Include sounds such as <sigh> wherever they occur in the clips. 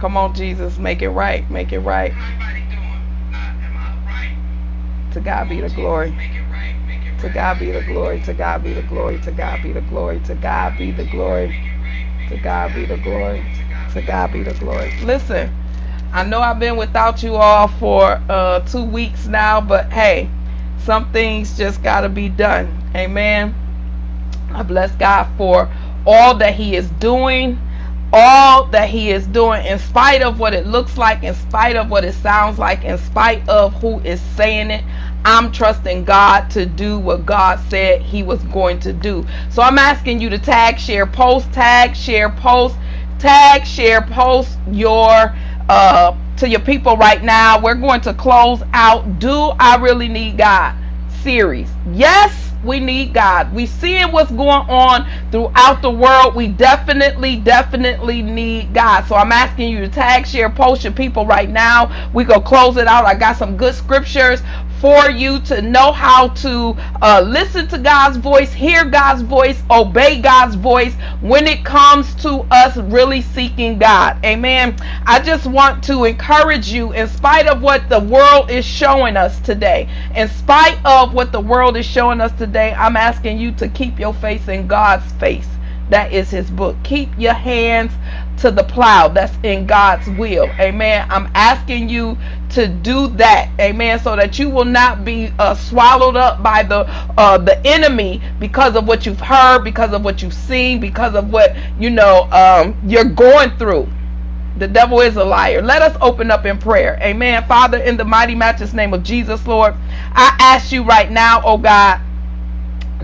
Come on, Jesus, make it right. Make it right. To God be the glory. To God be the glory. To God be the glory. To God be the glory. To God be the glory. To God be the glory. To God be the glory. Listen, I know I've been without you all for uh, two weeks now, but hey, some things just got to be done. Amen. I bless God for all that He is doing all that he is doing in spite of what it looks like in spite of what it sounds like in spite of who is saying it I'm trusting God to do what God said he was going to do. So I'm asking you to tag, share, post, tag, share, post, tag, share, post your uh to your people right now. We're going to close out Do I Really Need God series. Yes, we need God. We seeing what's going on throughout the world. We definitely, definitely need God. So I'm asking you to tag, share, post your people right now. We go close it out. I got some good scriptures for you to know how to uh, listen to God's voice, hear God's voice, obey God's voice when it comes to us really seeking God. Amen. I just want to encourage you, in spite of what the world is showing us today, in spite of what the world is showing us today, I'm asking you to keep your face in God's face. That is his book. Keep your hands to the plow. That's in God's will. Amen. I'm asking you to do that amen so that you will not be uh, swallowed up by the uh, the enemy because of what you've heard because of what you've seen because of what you know um, you're going through the devil is a liar let us open up in prayer amen father in the mighty matchless name of jesus lord i ask you right now oh god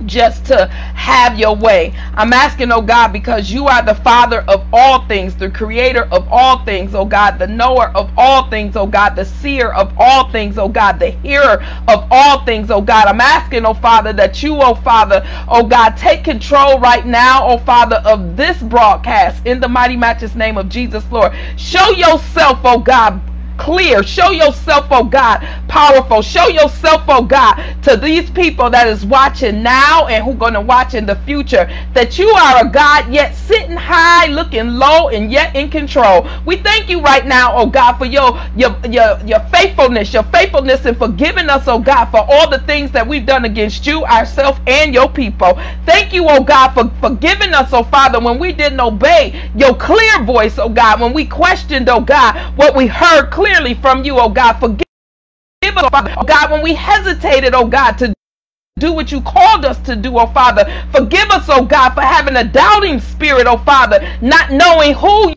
just to have your way. I'm asking, oh God, because you are the Father of all things, the creator of all things, oh God, the knower of all things, oh God, the seer of all things, oh God, the hearer of all things, oh God. I'm asking, oh Father, that you, oh Father, oh God, take control right now, oh Father, of this broadcast in the mighty matchless name of Jesus, Lord. Show yourself, oh God clear. Show yourself, oh God, powerful. Show yourself, oh God, to these people that is watching now and who going to watch in the future that you are a God yet sitting high, looking low, and yet in control. We thank you right now, oh God, for your your your, your faithfulness, your faithfulness in forgiving us, oh God, for all the things that we've done against you, ourselves, and your people. Thank you, oh God, for forgiving us, oh Father, when we didn't obey your clear voice, oh God, when we questioned, oh God, what we heard clearly clearly from you, oh God. Forgive us, oh God, when we hesitated, oh God, to do what you called us to do, oh Father. Forgive us, oh God, for having a doubting spirit, oh Father, not knowing who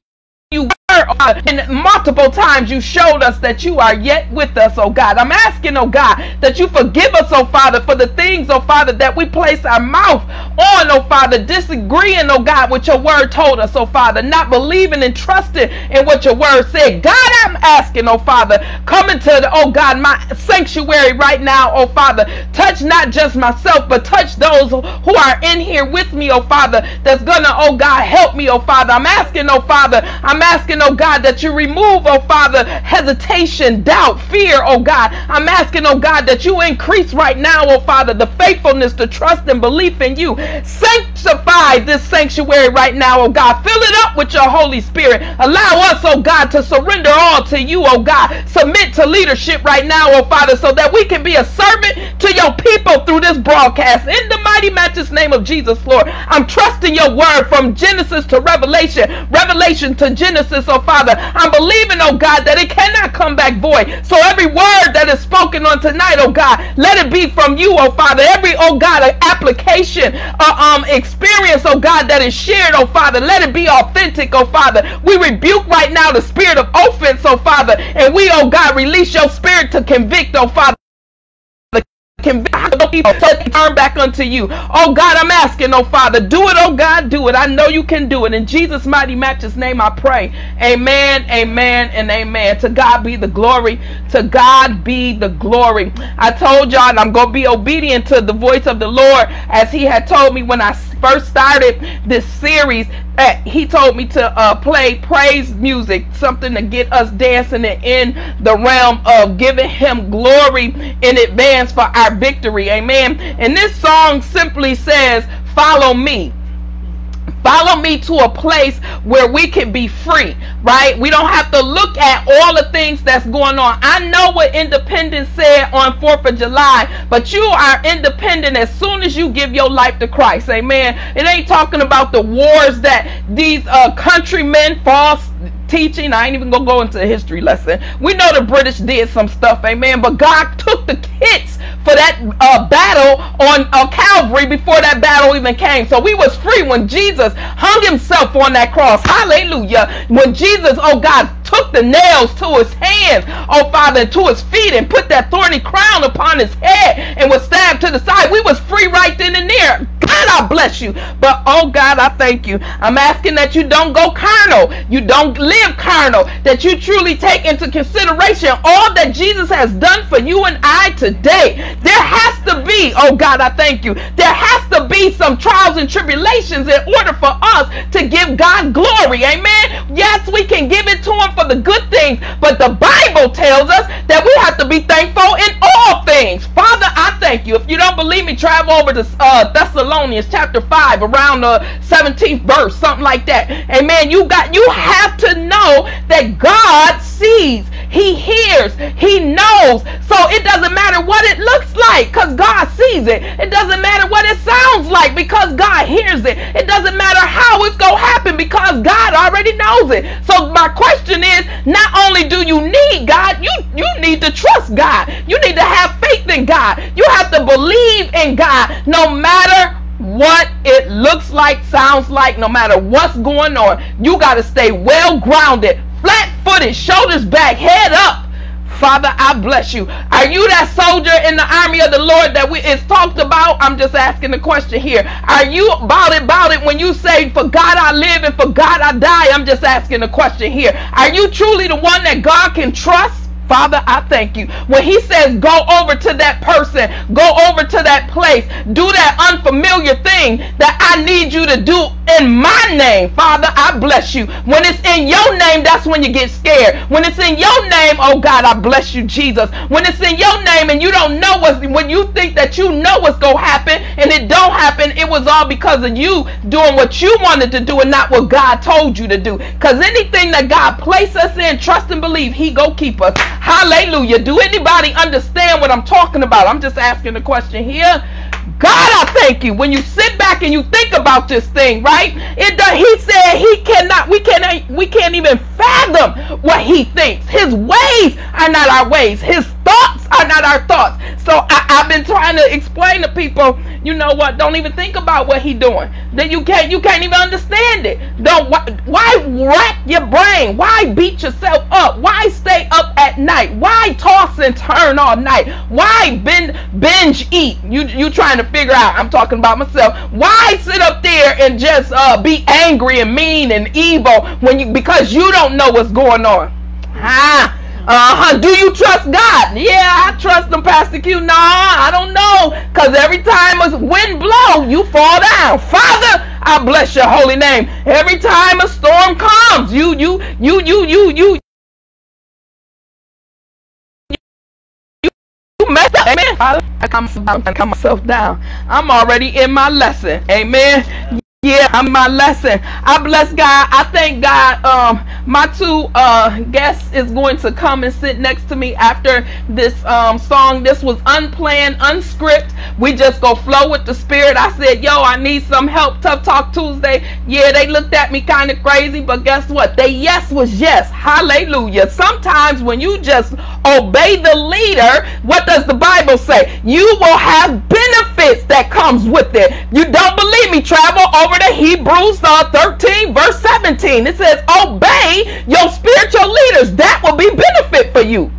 oh and multiple times you showed us that you are yet with us, oh God. I'm asking, oh God, that you forgive us, oh Father, for the things, oh Father, that we place our mouth on, oh Father, disagreeing, oh God, with your word told us, oh Father, not believing and trusting in what your word said. God, I'm asking, oh Father, come into the, oh God, my sanctuary right now, oh Father. Touch not just myself, but touch those who are in here with me, oh Father, that's gonna, oh God, help me, oh Father. I'm asking, oh Father, I'm asking, oh Oh God, that you remove, oh Father, hesitation, doubt, fear, oh God. I'm asking, oh God, that you increase right now, oh Father, the faithfulness, the trust and belief in you. Sanctify this sanctuary right now, oh God. Fill it up with your Holy Spirit. Allow us, oh God, to surrender all to you, oh God. Submit to leadership right now, oh Father, so that we can be a servant to your people through this broadcast. In the mighty matchless name of Jesus, Lord, I'm trusting your word from Genesis to Revelation, Revelation to Genesis Genesis, oh Father. I'm believing, oh God, that it cannot come back void. So every word that is spoken on tonight, oh God, let it be from you, oh Father. Every, oh God, application, uh, um, experience, oh God, that is shared, oh Father, let it be authentic, oh Father. We rebuke right now the spirit of offense, oh Father, and we, oh God, release your spirit to convict, oh Father can turn back unto you. Oh God, I'm asking, oh Father, do it, oh God, do it. I know you can do it. In Jesus' mighty matchless name I pray. Amen, amen, and amen. To God be the glory. To God be the glory. I told y'all I'm going to be obedient to the voice of the Lord as he had told me when I first started this series he told me to uh, play praise music, something to get us dancing in the realm of giving him glory in advance for our victory. Amen. And this song simply says, Follow me Follow me to a place where we can be free, right? We don't have to look at all the things that's going on. I know what independence said on 4th of July, but you are independent as soon as you give your life to Christ. Amen. It ain't talking about the wars that these uh, countrymen, false teaching. I ain't even gonna go into a history lesson. We know the British did some stuff, amen. But God took the hits for that uh, battle on uh, Calvary before that battle even came. So we was free when Jesus hung himself on that cross. Hallelujah. When Jesus, oh God, took the nails to his hands, oh Father, to his feet and put that thorny crown upon his head and was stabbed to the side. We was free right then and there. God, I bless you. But oh God, I thank you. I'm asking that you don't go carnal. You don't live carnal. That you truly take into consideration all that Jesus has done for you and I today. There has to be, oh God, I thank you. There has to be some trials and tribulations in order for us to give God glory. Amen. Yes, we can give it to him for the good things, but the Bible tells us that we have to be thankful in all things. Father, I thank you. If you don't believe me, travel over to uh, Thessalonians chapter 5 around the 17th verse, something like that. Amen. You got you have to know that God sees he hears. He knows. So it doesn't matter what it looks like because God sees it. It doesn't matter what it sounds like because God hears it. It doesn't matter how it's going to happen because God already knows it. So my question is, not only do you need God, you, you need to trust God. You need to have faith in God. You have to believe in God no matter what it looks like, sounds like, no matter what's going on. You got to stay well grounded, flat footed, shoulders back, head up. Father, I bless you. Are you that soldier in the army of the Lord that we is talked about? I'm just asking the question here. Are you about it, about it when you say, for God I live and for God I die? I'm just asking the question here. Are you truly the one that God can trust? Father, I thank you. When he says go over to that person, go over to that place, do that unfamiliar thing that I need you to do in my name. Father, I bless you. When it's in your name, that's when you get scared. When it's in your name, oh God, I bless you, Jesus. When it's in your name and you don't know what, when you think that you know what's going to happen and it don't happen, it was all because of you doing what you wanted to do and not what God told you to do. Because anything that God place us in, trust and believe, he go keep us. Hallelujah. Do anybody understand what I'm talking about? I'm just asking the question here. God, I thank you. When you sit back and you think about this thing, right? It does, he said he cannot, we cannot, we can't even fathom what he thinks. His ways are not our ways. His thoughts are not our thoughts. So I, have been trying to explain to people, you know what? Don't even think about what he doing. That you can't, you can't even understand it. Don't why, why rack your brain? Why beat yourself up? Why stay up at night? Why toss and turn all night? Why binge, binge eat? You you trying to figure out? I'm talking about myself. Why sit up there and just uh, be angry and mean and evil when you because you don't know what's going on? Ah. Uh-huh. Do you trust God? Yeah, I trust him, Pastor Q. Nah, I don't know. Because every time a wind blow, you fall down. Father, I bless your holy name. Every time a storm comes, you, you, you, you, you, you, mess up. Amen. Father, I calm myself down. I'm already in my lesson. Amen. Yeah, I'm my lesson. I bless God. I thank God. Um, my two uh guests is going to come and sit next to me after this um song. This was unplanned, unscripted. We just go flow with the spirit. I said, yo, I need some help. Tough Talk Tuesday. Yeah, they looked at me kind of crazy, but guess what? They yes was yes. Hallelujah. Sometimes when you just obey the leader, what does the Bible say? You will have benefits that comes with it. You don't believe me? Travel over to Hebrews uh, 13, verse 17. It says, obey your spiritual leaders. That will be benefit for you.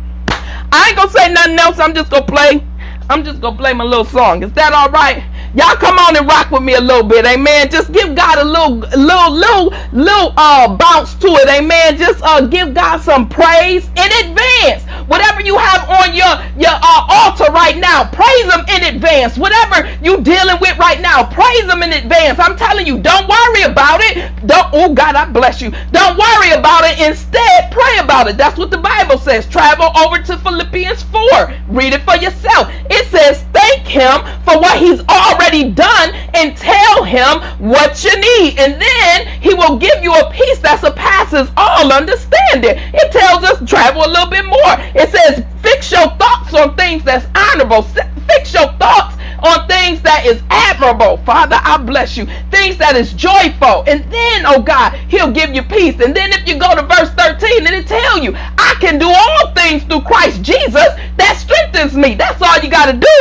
I ain't gonna say nothing else. I'm just gonna play. I'm just gonna play my little song. Is that all right? Y'all come on and rock with me a little bit, amen. Just give God a little, little, little, little uh bounce to it, amen. Just uh give God some praise in advance Whatever you have on your your uh, altar right now, praise Him in advance. Whatever you dealing with right now, praise Him in advance. I'm telling you, don't worry about it. Don't. Oh God, I bless you. Don't worry about it. Instead, pray about it. That's what the Bible says. Travel over to Philippians 4. Read it for yourself. It says, thank Him for what He's already done and tell Him what you need, and then He will give you a peace that surpasses all understanding. It tells us travel a little bit more. It says, fix your thoughts on things that's honorable. Fix your thoughts on things that is admirable. Father, I bless you. Things that is joyful. And then, oh God, he'll give you peace. And then if you go to verse 13, and it tell you, I can do all things through Christ Jesus that strengthens me. That's all you got to do.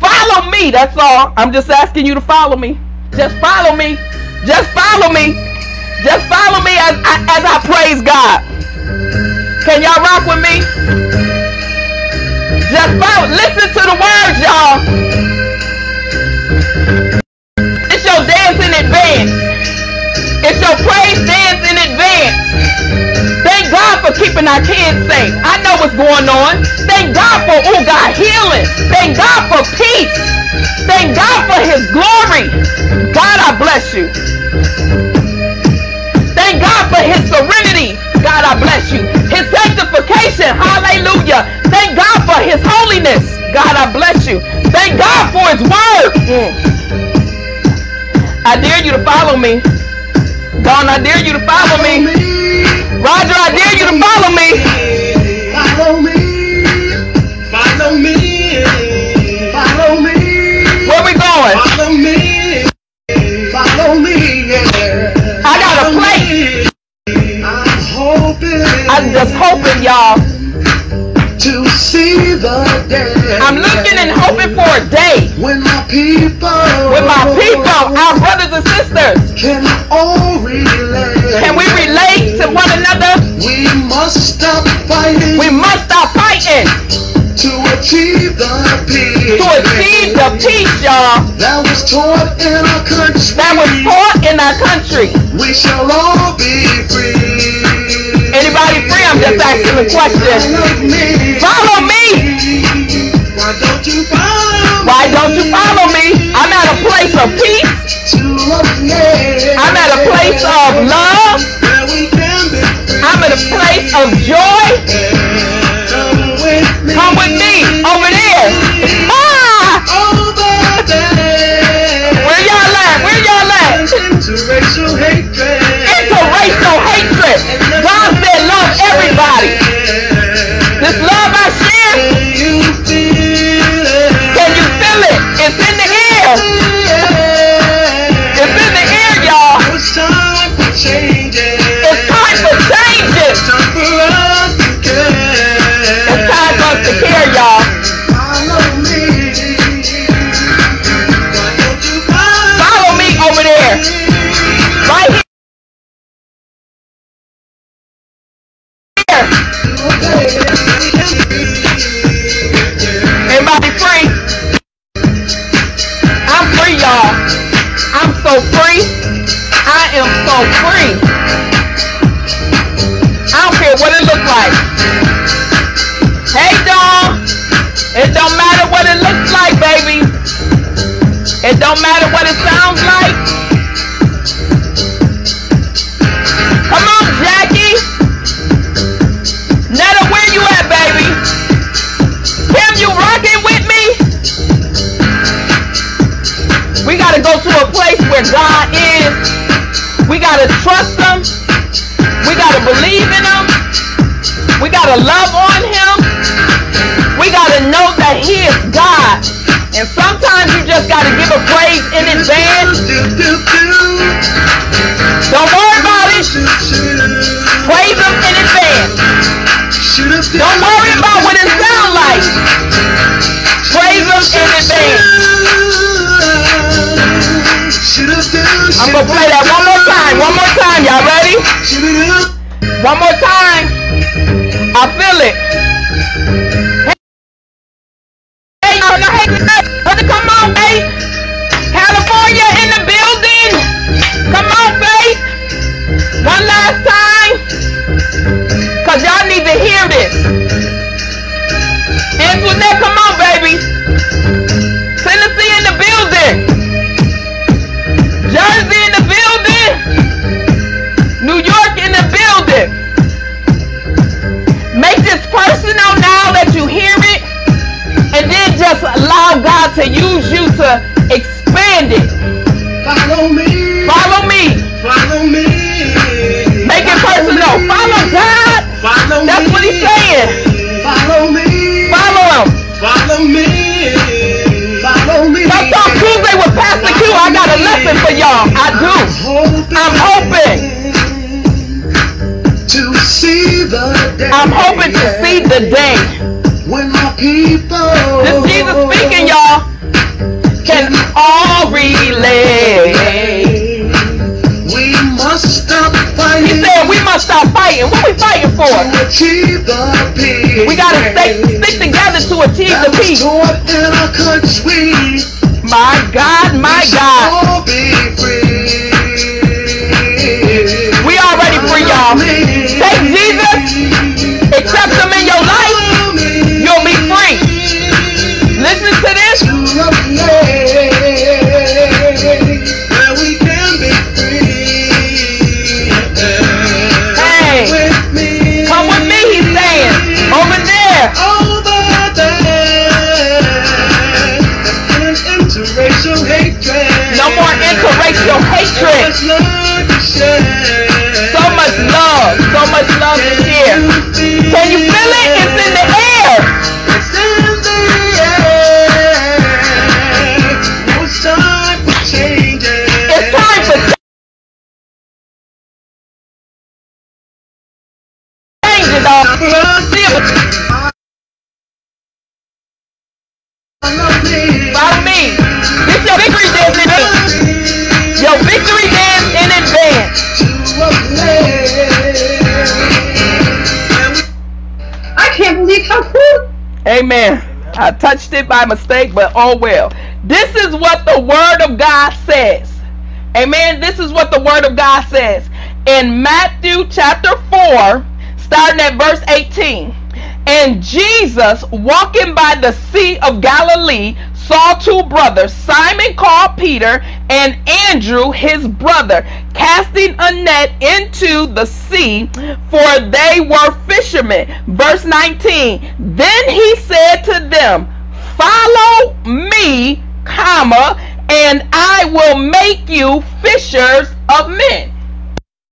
Follow me. That's all. I'm just asking you to follow me. Just follow me. Just follow me. Just follow me as I, as I praise God. Can y'all rock with me? Just follow. Listen to the words, y'all. It's your dance in advance. It's your praise dance in advance. Thank God for keeping our kids safe. I know what's going on. Thank God for, oh God, healing. Thank God for peace. Thank God for his glory. God, I bless you. God for his serenity. God, I bless you. His sanctification. Hallelujah. Thank God for his holiness. God, I bless you. Thank God for his word. Mm. I dare you to follow me. Dawn, I dare you to follow me. Roger, I dare you to follow me. I'm just hoping, y'all. to see the day. I'm looking and hoping for a day when my people, with my people, our brothers and sisters. can all relate. Can we relate to one another? We must stop fighting We must stop fighting to achieve the peace. to achieve the peace, y'all, that was taught in our country. that was taught in our country. We shall all be free. Just asking the question. Follow me. Why don't you follow Why don't you follow me? I'm at a place of peace. I'm at a place of love. I'm at a place of joy. I'm gonna play that one more time. One more time. Y'all ready? One more time. I feel it. Allow God to use you to expand it. Follow me. Follow me. Follow me. Make it personal. Follow God. Follow That's me. what he's saying. Follow me. Follow him. Follow me. Follow me. That's on Tuesday with Pastor Q. I got a lesson for y'all. I do. I'm hoping. to see the day. I'm hoping to see the day. When my people. This Jesus speaking, y'all. Can all relate. We must stop fighting. He said we must stop fighting. What we fighting for? to achieve the peace. We gotta stay, stick together to achieve the peace. in our country. My God, my God. We already free, y'all. Take Jesus, hatred. So much love. So much love. To share. Can you feel it? It's in the air. It's time for. Follow me. This your victory dance <laughs> Amen. I touched it by mistake, but oh well. This is what the Word of God says. Amen. This is what the Word of God says. In Matthew chapter 4, starting at verse 18. And Jesus, walking by the Sea of Galilee, saw two brothers, Simon called Peter, and Andrew his brother, casting a net into the sea, for they were fishermen. Verse 19. Then he said to them, Follow me, comma, and I will make you fishers of men.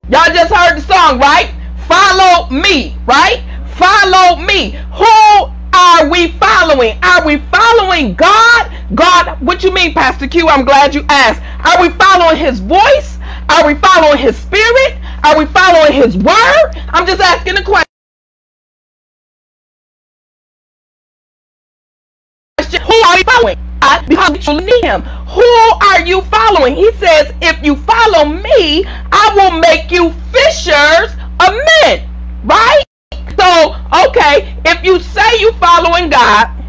Y'all just heard the song, right? Follow me, right? Follow me. Who are we following? Are we following God? God, what you mean, Pastor Q? I'm glad you asked. Are we following his voice? Are we following his spirit? Are we following his word? I'm just asking a question. Who are you following? I, because truly need him. Who are you following? He says, if you follow me, I will make you fishers of men. Right? So, okay, if you say you're following God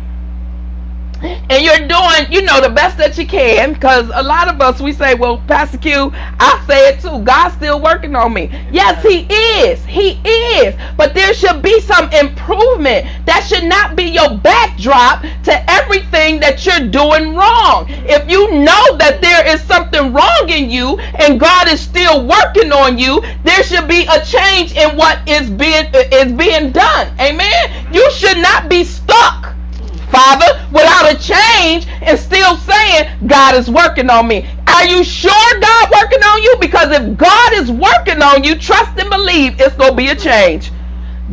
and you're doing, you know, the best that you can, because a lot of us we say, well, Pastor Q, I say it too. God's still working on me. Yes, He is. He is. But there should be some improvement. That should not be your backdrop to everything that you're doing wrong. If you know that there is something wrong in you and God is still working on you, there should be a change in what is being is being done. Amen. You should not be stuck. Father, without a change and still saying, God is working on me. Are you sure God working on you? Because if God is working on you, trust and believe it's going to be a change.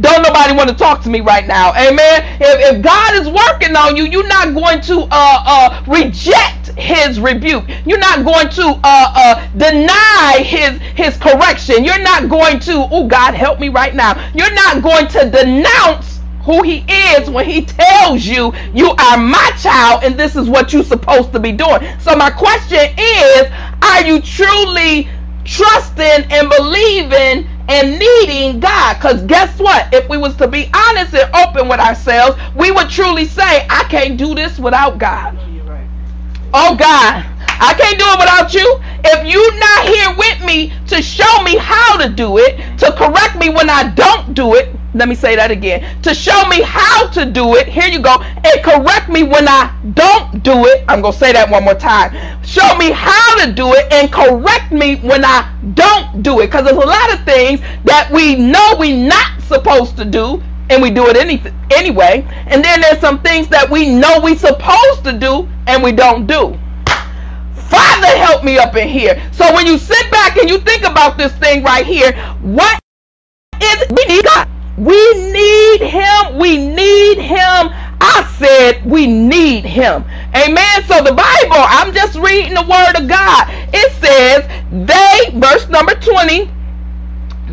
Don't nobody want to talk to me right now. Amen. If, if God is working on you, you're not going to uh, uh, reject his rebuke. You're not going to uh, uh, deny his his correction. You're not going to, oh God, help me right now. You're not going to denounce who he is when he tells you you are my child and this is what you're supposed to be doing. So my question is, are you truly trusting and believing and needing God? Because guess what? If we was to be honest and open with ourselves, we would truly say, I can't do this without God. Oh God, I can't do it without you. If you're not here with me to show me how to do it, to correct me when I don't do it, let me say that again. To show me how to do it, here you go, and correct me when I don't do it. I'm going to say that one more time. Show me how to do it and correct me when I don't do it. Because there's a lot of things that we know we're not supposed to do, and we do it any, anyway. And then there's some things that we know we're supposed to do and we don't do. Father, help me up in here. So when you sit back and you think about this thing right here, what is we need God? We need Him. We need Him. I said we need Him. Amen. So the Bible, I'm just reading the Word of God. It says they, verse number 20.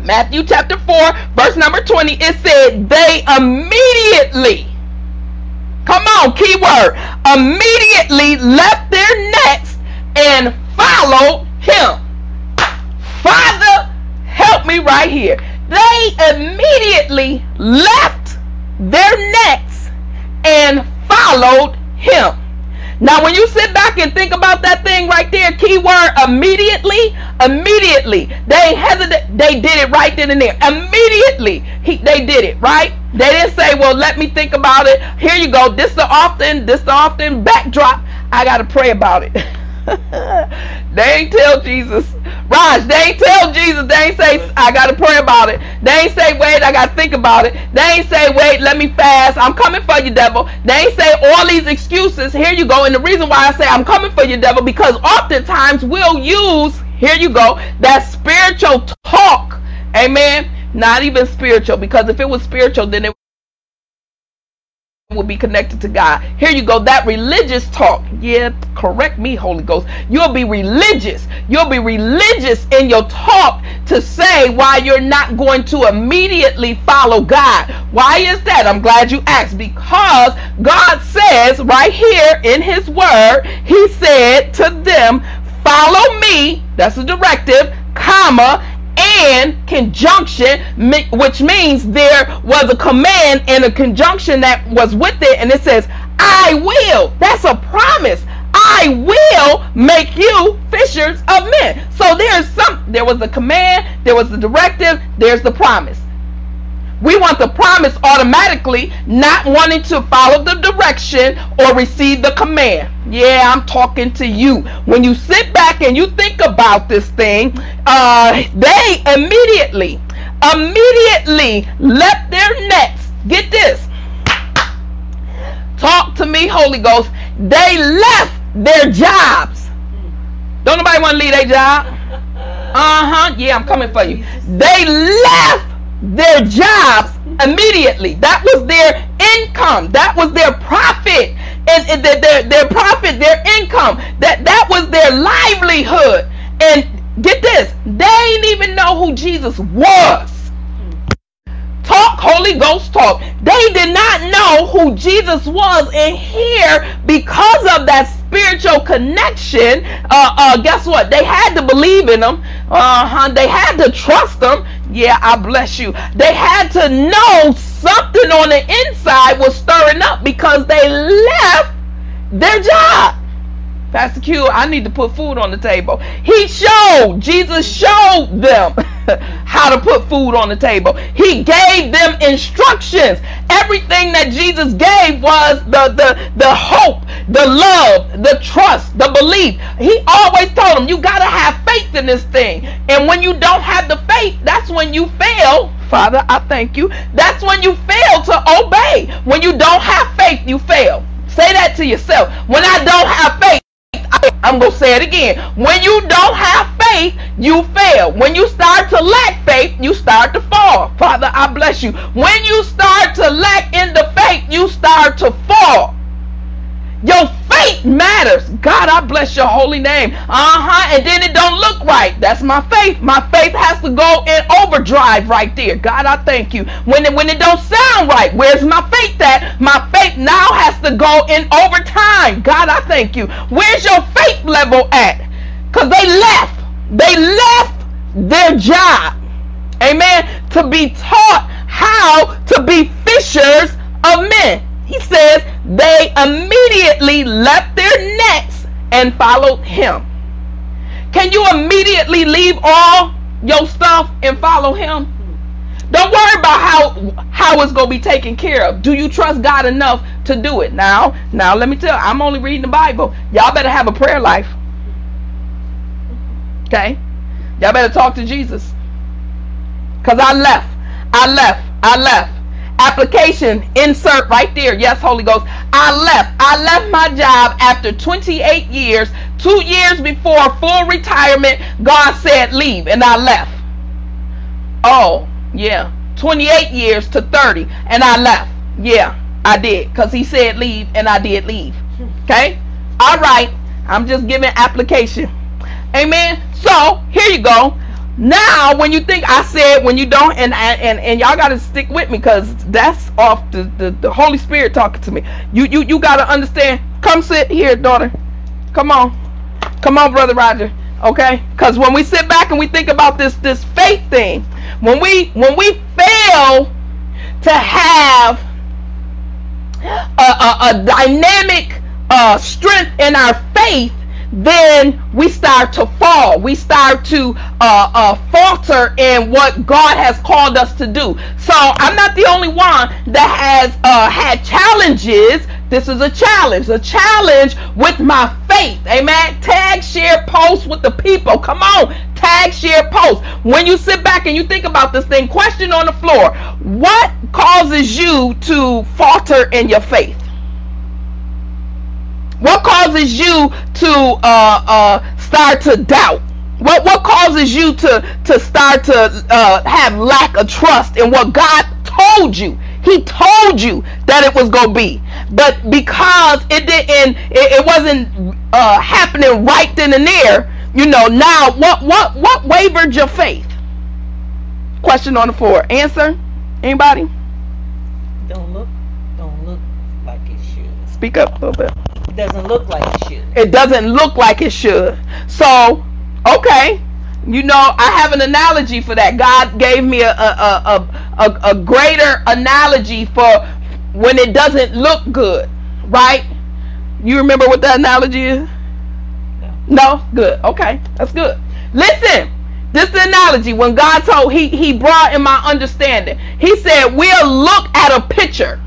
Matthew chapter 4, verse number 20, it said, they immediately, come on, keyword, immediately left their nets and followed him. Father, help me right here. They immediately left their nets and followed him. Now, when you sit back and think about that thing right there, keyword immediately, immediately, they hesitate, they did it right then and there. Immediately, he, they did it, right? They didn't say, well, let me think about it. Here you go. This the often, this the often backdrop. I got to pray about it. <laughs> they ain't tell Jesus. Raj, they ain't tell Jesus. They ain't say, I got to pray about it. They ain't say, wait, I got to think about it. They ain't say, wait, let me fast. I'm coming for you, devil. They ain't say all these excuses. Here you go. And the reason why I say I'm coming for you, devil, because oftentimes we'll use, here you go, that spiritual talk. Amen. Not even spiritual, because if it was spiritual, then it will be connected to God. Here you go. That religious talk. Yeah, correct me, Holy Ghost. You'll be religious. You'll be religious in your talk to say why you're not going to immediately follow God. Why is that? I'm glad you asked. Because God says right here in His Word, He said to them, Follow me. That's a directive, comma, and conjunction, which means there was a command and a conjunction that was with it, and it says, I will. That's a promise. I will make you fishers of men. So there's some, there was a command, there was the directive, there's the promise. We want the promise automatically, not wanting to follow the direction or receive the command. Yeah, I'm talking to you. When you sit back and you think about this thing, uh, they immediately, immediately left their nets. Get this. Talk to me, Holy Ghost. They left their jobs. Don't nobody want to leave their job? <laughs> Uh huh. Yeah, I'm coming for you. They left their jobs immediately. That was their income. That was their profit. And, and their, their, their profit, their income. That that was their livelihood. And get this, they didn't even know who Jesus was. Talk, Holy Ghost talk. They did not know who Jesus was. And here, because of that spiritual connection, uh, uh, guess what? They had to believe in him. Uh-huh. They had to trust him. Yeah, I bless you. They had to know something on the inside was stirring up because they left their job. Pastor Q, I need to put food on the table. He showed, Jesus showed them <laughs> how to put food on the table. He gave them instructions. Everything that Jesus gave was the, the, the hope, the love, the trust, the belief. He always told them, you got to have faith in this thing. And when you don't have the faith, that's you fail. Father, I thank you. That's when you fail to obey. When you don't have faith, you fail. Say that to yourself. When I don't have faith, I'm going to say it again. When you don't have faith, you fail. When you start to lack faith, you start to fall. Father, I bless you. When you start to lack in the faith, you start to fall. Your faith matters. God, I bless your holy name. Uh-huh. And then it don't look right. That's my faith. My faith has to go in overdrive right there. God, I thank you. When it when it don't sound right, where's my faith at? My faith now has to go in overtime. God, I thank you. Where's your faith level at? Because they left. They left their job. Amen. To be taught how to be fishers of men. He says they immediately left their nets and followed him. Can you immediately leave all your stuff and follow him? Don't worry about how how it's gonna be taken care of. Do you trust God enough to do it? Now, now let me tell you, I'm only reading the Bible. Y'all better have a prayer life. Okay? Y'all better talk to Jesus. Cause I left. I left. I left. Application insert right there. Yes, Holy Ghost. I left. I left my job after 28 years. Two years before full retirement, God said leave, and I left. Oh, yeah. 28 years to 30, and I left. Yeah, I did. Because He said leave, and I did leave. Okay? All right. I'm just giving application. Amen. So, here you go. Now, when you think I said when you don't, and and and y'all got to stick with me because that's off the, the the Holy Spirit talking to me. You you you got to understand. Come sit here, daughter. Come on, come on, brother Roger. Okay, because when we sit back and we think about this this faith thing, when we when we fail to have a, a, a dynamic uh, strength in our faith then we start to fall. We start to uh, uh, falter in what God has called us to do. So I'm not the only one that has uh, had challenges. This is a challenge, a challenge with my faith. Amen. Tag, share, post with the people. Come on, tag, share, post. When you sit back and you think about this thing, question on the floor: What causes you to falter in your faith? What causes you to uh, uh, start to doubt? What what causes you to to start to uh, have lack of trust in what God told you? He told you that it was gonna be, but because it didn't, it, it wasn't uh, happening right then and there. You know now what what what wavered your faith? Question on the floor. Answer. Anybody? Don't look, don't look like it should. Speak up a little bit. It doesn't look like it should. it doesn't look like it should. So, okay, you know, I have an analogy for that. God gave me a a, a, a, a greater analogy for when it doesn't look good, right? You remember what that analogy is? No? Good. Okay, that's good. Listen, this analogy. When God told, He He brought in my understanding. He said, We'll look at a picture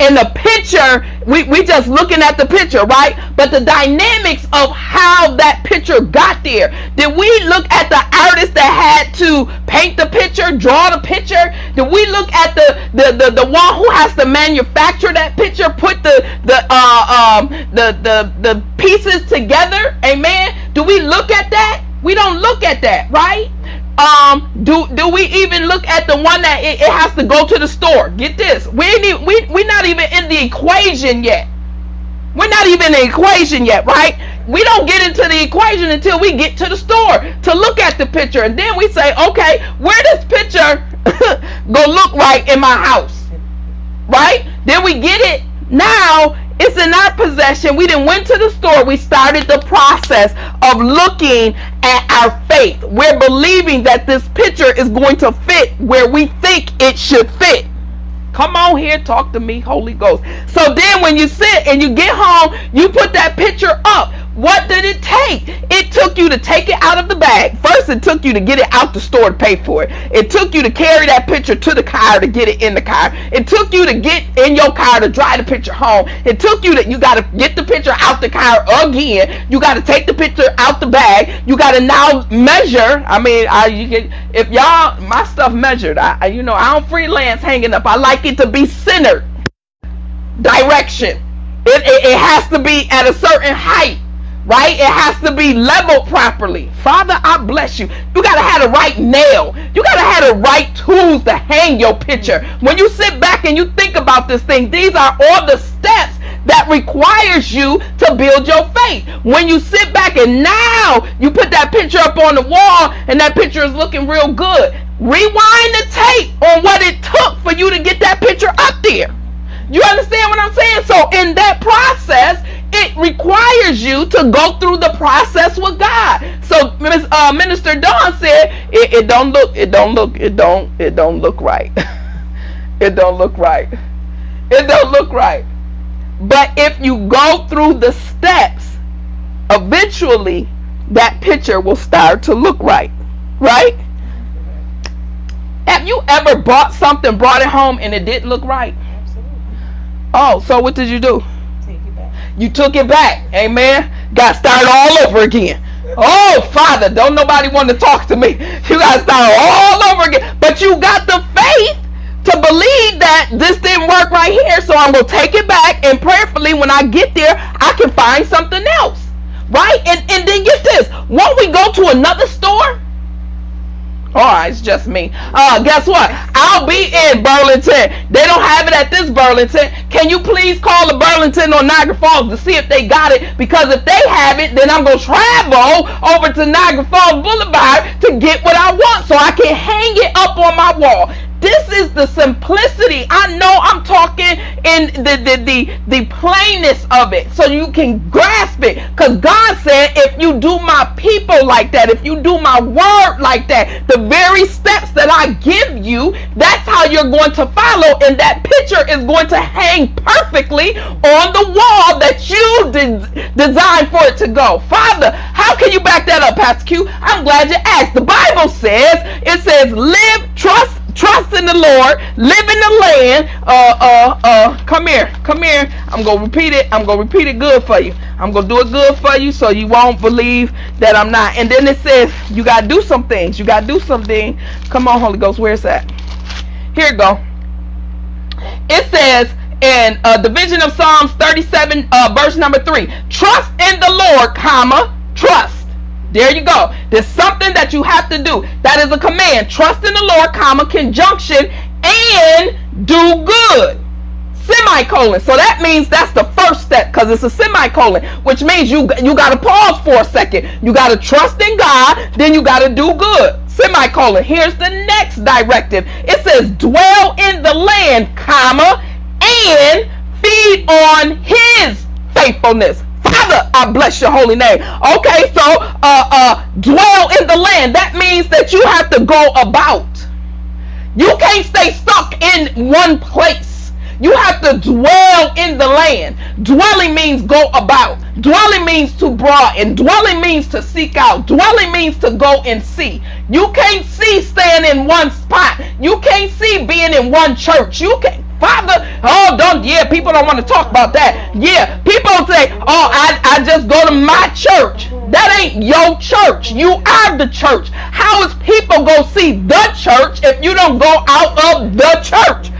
in the picture, we, we just looking at the picture, right? But the dynamics of how that picture got there. Did we look at the artist that had to paint the picture, draw the picture? Did we look at the the, the, the one who has to manufacture that picture, put the the uh um the, the the pieces together? Amen. Do we look at that? We don't look at that, right? Um do do we even look at the one that it, it has to go to the store? Get this. We ain't we we're not even in the equation yet. We're not even in the equation yet right? We don't get into the equation until we get to the store to look at the picture. And then we say okay where does picture <laughs> go look right in my house? Right? Then we get it. Now it's in our possession. We didn't went to the store. We started the process of looking at our faith. We're believing that this picture is going to fit where we think it should fit. Come on here, talk to me, Holy Ghost. So then when you sit and you get home, you put that picture up. What did it take? It took you to take it out of the bag. First, it took you to get it out the store to pay for it. It took you to carry that picture to the car to get it in the car. It took you to get in your car to drive the picture home. It took you to you got to get the picture out the car again. You got to take the picture out the bag. You got to now measure. I mean, I you get if y'all my stuff measured. I, you know I don't freelance hanging up. I like it to be centered. Direction. It, it, it has to be at a certain height right? It has to be leveled properly. Father, I bless you. You gotta have the right nail. You gotta have the right tools to hang your picture. When you sit back and you think about this thing, these are all the steps that requires you to build your faith. When you sit back and now you put that picture up on the wall and that picture is looking real good. Rewind the tape on what it took for you to get that picture up there. You understand what I'm saying? So in that process, it requires you to go through the process with God. So uh, Minister Dawn said, it, it don't look, it don't look, it don't, it don't look right. <laughs> it don't look right. It don't look right. But if you go through the steps, eventually that picture will start to look right. Right? Have you ever bought something, brought it home, and it didn't look right? Absolutely. Oh, so what did you do? You took it back. Amen. Got started all over again. Oh, Father, don't nobody want to talk to me. You got to start all over again. But you got the faith to to believe that this didn't work right here, so I'm gonna take it back and prayerfully when I get there, I can find something else. Right? And and then get this. Won't we go to another store? All right, it's just me. Uh, guess what? I'll be in Burlington. They don't have it at this Burlington. Can you please call the Burlington or Niagara Falls to see if they got it? Because if they have it, then I'm gonna travel over to Niagara Falls Boulevard to get what I want, so I can hang it up on my wall. This is the simplicity. I know I'm talking in the the the, the plainness of it so you can grasp it. Because God said, if you do my people like that, if you do my word like that, the very steps that I give you, that's how you're going to follow. And that picture is going to hang perfectly on the wall that you de- designed for it to go. Father, how can you back that up, Pastor Q? I'm glad you asked. The Bible says, it says, live, trust, trust in the Lord, live in the land. Uh, uh, uh, come here, come here. I'm gonna repeat it. I'm gonna repeat it good for you. I'm gonna do it good for you so you won't believe that I'm not. And then it says you gotta do some things. You gotta do something. Come on, Holy Ghost, where's that? Here you go. It says in uh, division of Psalms 37, uh, verse number three. Trust in the Lord, comma trust. There you go. There's something that you have to do. That is a command. Trust in the Lord, comma, conjunction, and do good. Semicolon. So that means that's the first step because it's a semicolon, which means you you got to pause for a second. You got to trust in God, then you got to do good. Semicolon. Here's the next directive. It says, dwell in the land, comma, and feed on His faithfulness. Father, I bless your holy name. Okay, so uh, uh, dwell in the land. That means that you have to go about. You can't stay stuck in one place. You have to dwell in the land. Dwelling means go about. Dwelling means to broaden. Dwelling means to seek out. Dwelling means to go and see. You can't see staying in one spot. You can't see being in one church. You can't. Father, oh, don't, yeah, people don't want to talk about that. Yeah, people say, oh, I, I just go to my church. That ain't your church. You are the church. How is people go see the church if you don't go out of the church?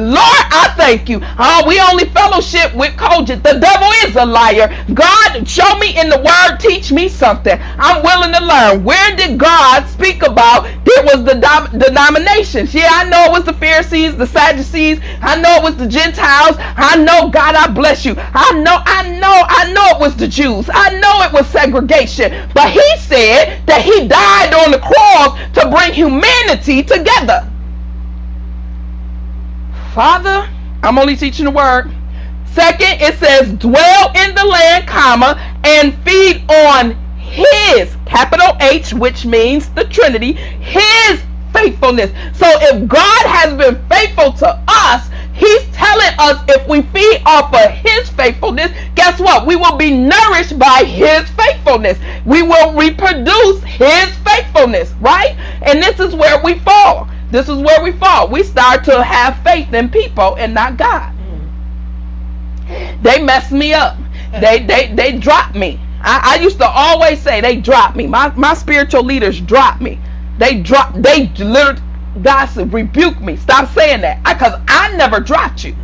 Lord, I thank you. Oh, we only fellowship with COGIC. The devil is a liar. God, show me in the word, teach me something. I'm willing to learn. Where did God speak about it was the dom- denominations? Yeah, I know it was the Pharisees, the Sadducees. I know it was the Gentiles. I know, God, I bless you. I know, I know, I know it was the Jews. I know it was segregation. But he said that he died on the cross to bring humanity together. Father, I'm only teaching the word. Second, it says, dwell in the land, comma, and feed on his, capital H, which means the Trinity, his faithfulness. So if God has been faithful to us, he's telling us if we feed off of his faithfulness, guess what? We will be nourished by his faithfulness. We will reproduce his faithfulness, right? And this is where we fall. This is where we fall. We start to have faith in people and not God. They mess me up. They they they drop me. I, I used to always say they drop me. My my spiritual leaders drop me. They drop. They literally God said rebuke me. Stop saying that because I never dropped you.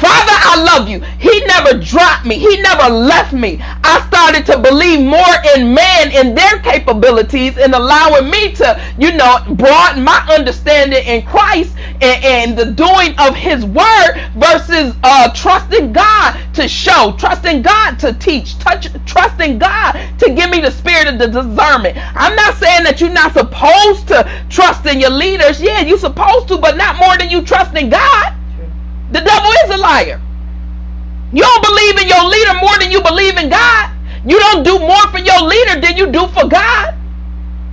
Father, I love you. He never dropped me. He never left me. I started to believe more in man and their capabilities and allowing me to, you know, broaden my understanding in Christ and, and the doing of his word versus uh, trusting God to show, trusting God to teach, touch, trusting God to give me the spirit of the discernment. I'm not saying that you're not supposed to trust in your leaders. Yeah, you're supposed to, but not more than you trust in God. The devil is a liar. You don't believe in your leader more than you believe in God. You don't do more for your leader than you do for God.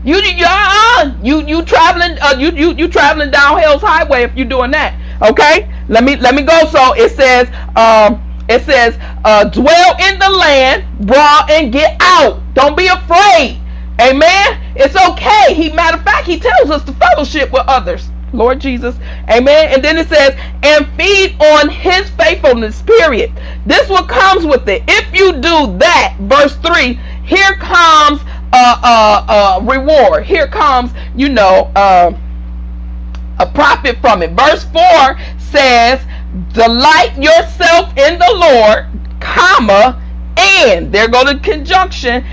You you uh, you you traveling uh, you you you traveling down Hell's Highway if you're doing that. Okay, let me let me go. So it says um it says uh, dwell in the land, brawl and get out. Don't be afraid. Amen. It's okay. He matter of fact, he tells us to fellowship with others. Lord Jesus. Amen. And then it says, and feed on his faithfulness, period. This what comes with it. If you do that, verse 3, here comes a uh, uh, uh, reward. Here comes, you know, a profit from it. Verse 4 says, Delight yourself in the Lord, comma, and there go the conjunction,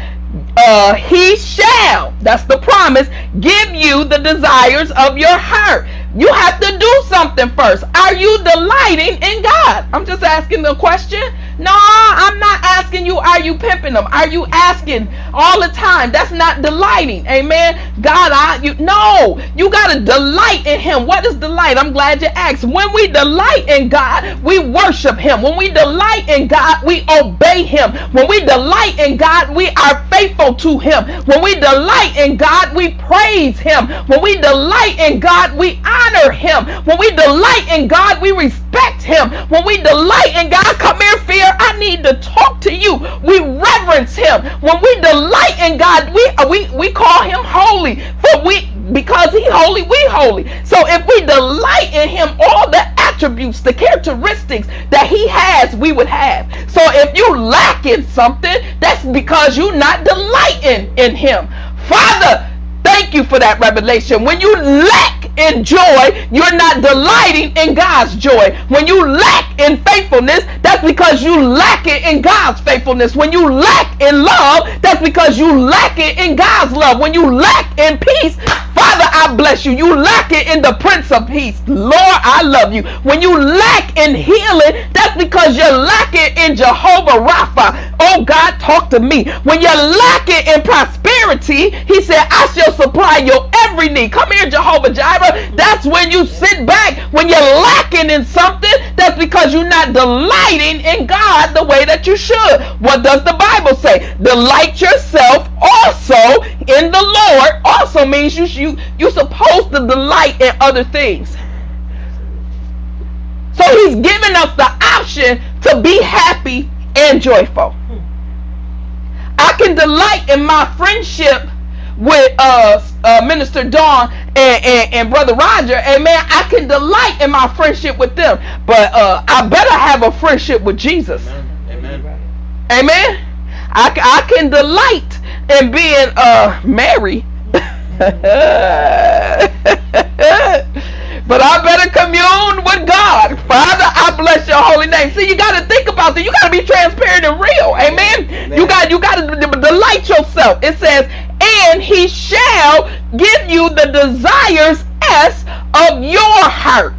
uh, he shall, that's the promise, give you the desires of your heart. You have to do something first. Are you delighting in God? I'm just asking the question. No, I'm not asking you, are you pimping them? Are you asking all the time? That's not delighting. Amen. God, I you no, you gotta delight in him. What is delight? I'm glad you asked. When we delight in God, we worship him. When we delight in God, we obey him. When we delight in God, we are faithful to him. When we delight in God, we praise him. When we delight in God, we honor him. When we delight in God, we respect him. When we delight in God, come here, fear. I need to talk to you. We reverence him. When we delight in God, we uh, we we call him holy. For we because he holy, we holy. So if we delight in him, all the attributes, the characteristics that he has, we would have. So if you lack in something, that's because you're not delighting in him. Father, Thank you for that revelation. When you lack in joy, you're not delighting in God's joy. When you lack in faithfulness, that's because you lack it in God's faithfulness. When you lack in love, that's because you lack it in God's love. When you lack in peace, Father, I bless you. You lack it in the Prince of Peace. Lord, I love you. When you lack in healing, that's because you lack it in Jehovah Rapha. Oh God, talk to me. When you lack it in prosperity, He said, I shall supply your every need. Come here, Jehovah Jireh. That's when you sit back. When you're lacking in something, that's because you're not delighting in God the way that you should. What does the Bible say? Delight yourself also in the Lord. Also means you you you're supposed to delight in other things. So he's giving us the option to be happy and joyful. I can delight in my friendship with uh, uh, Minister Dawn and, and, and, Brother Roger. Amen. I can delight in my friendship with them, but uh, I better have a friendship with Jesus. Amen. Amen. I, I can delight in being uh, married. <laughs> but I better commune with God. Father, I bless your holy name. See, you got to think about that. You got to be transparent and real. Amen. Amen. You got you got to delight yourself. It says, "And he shall give you the desires s of your heart."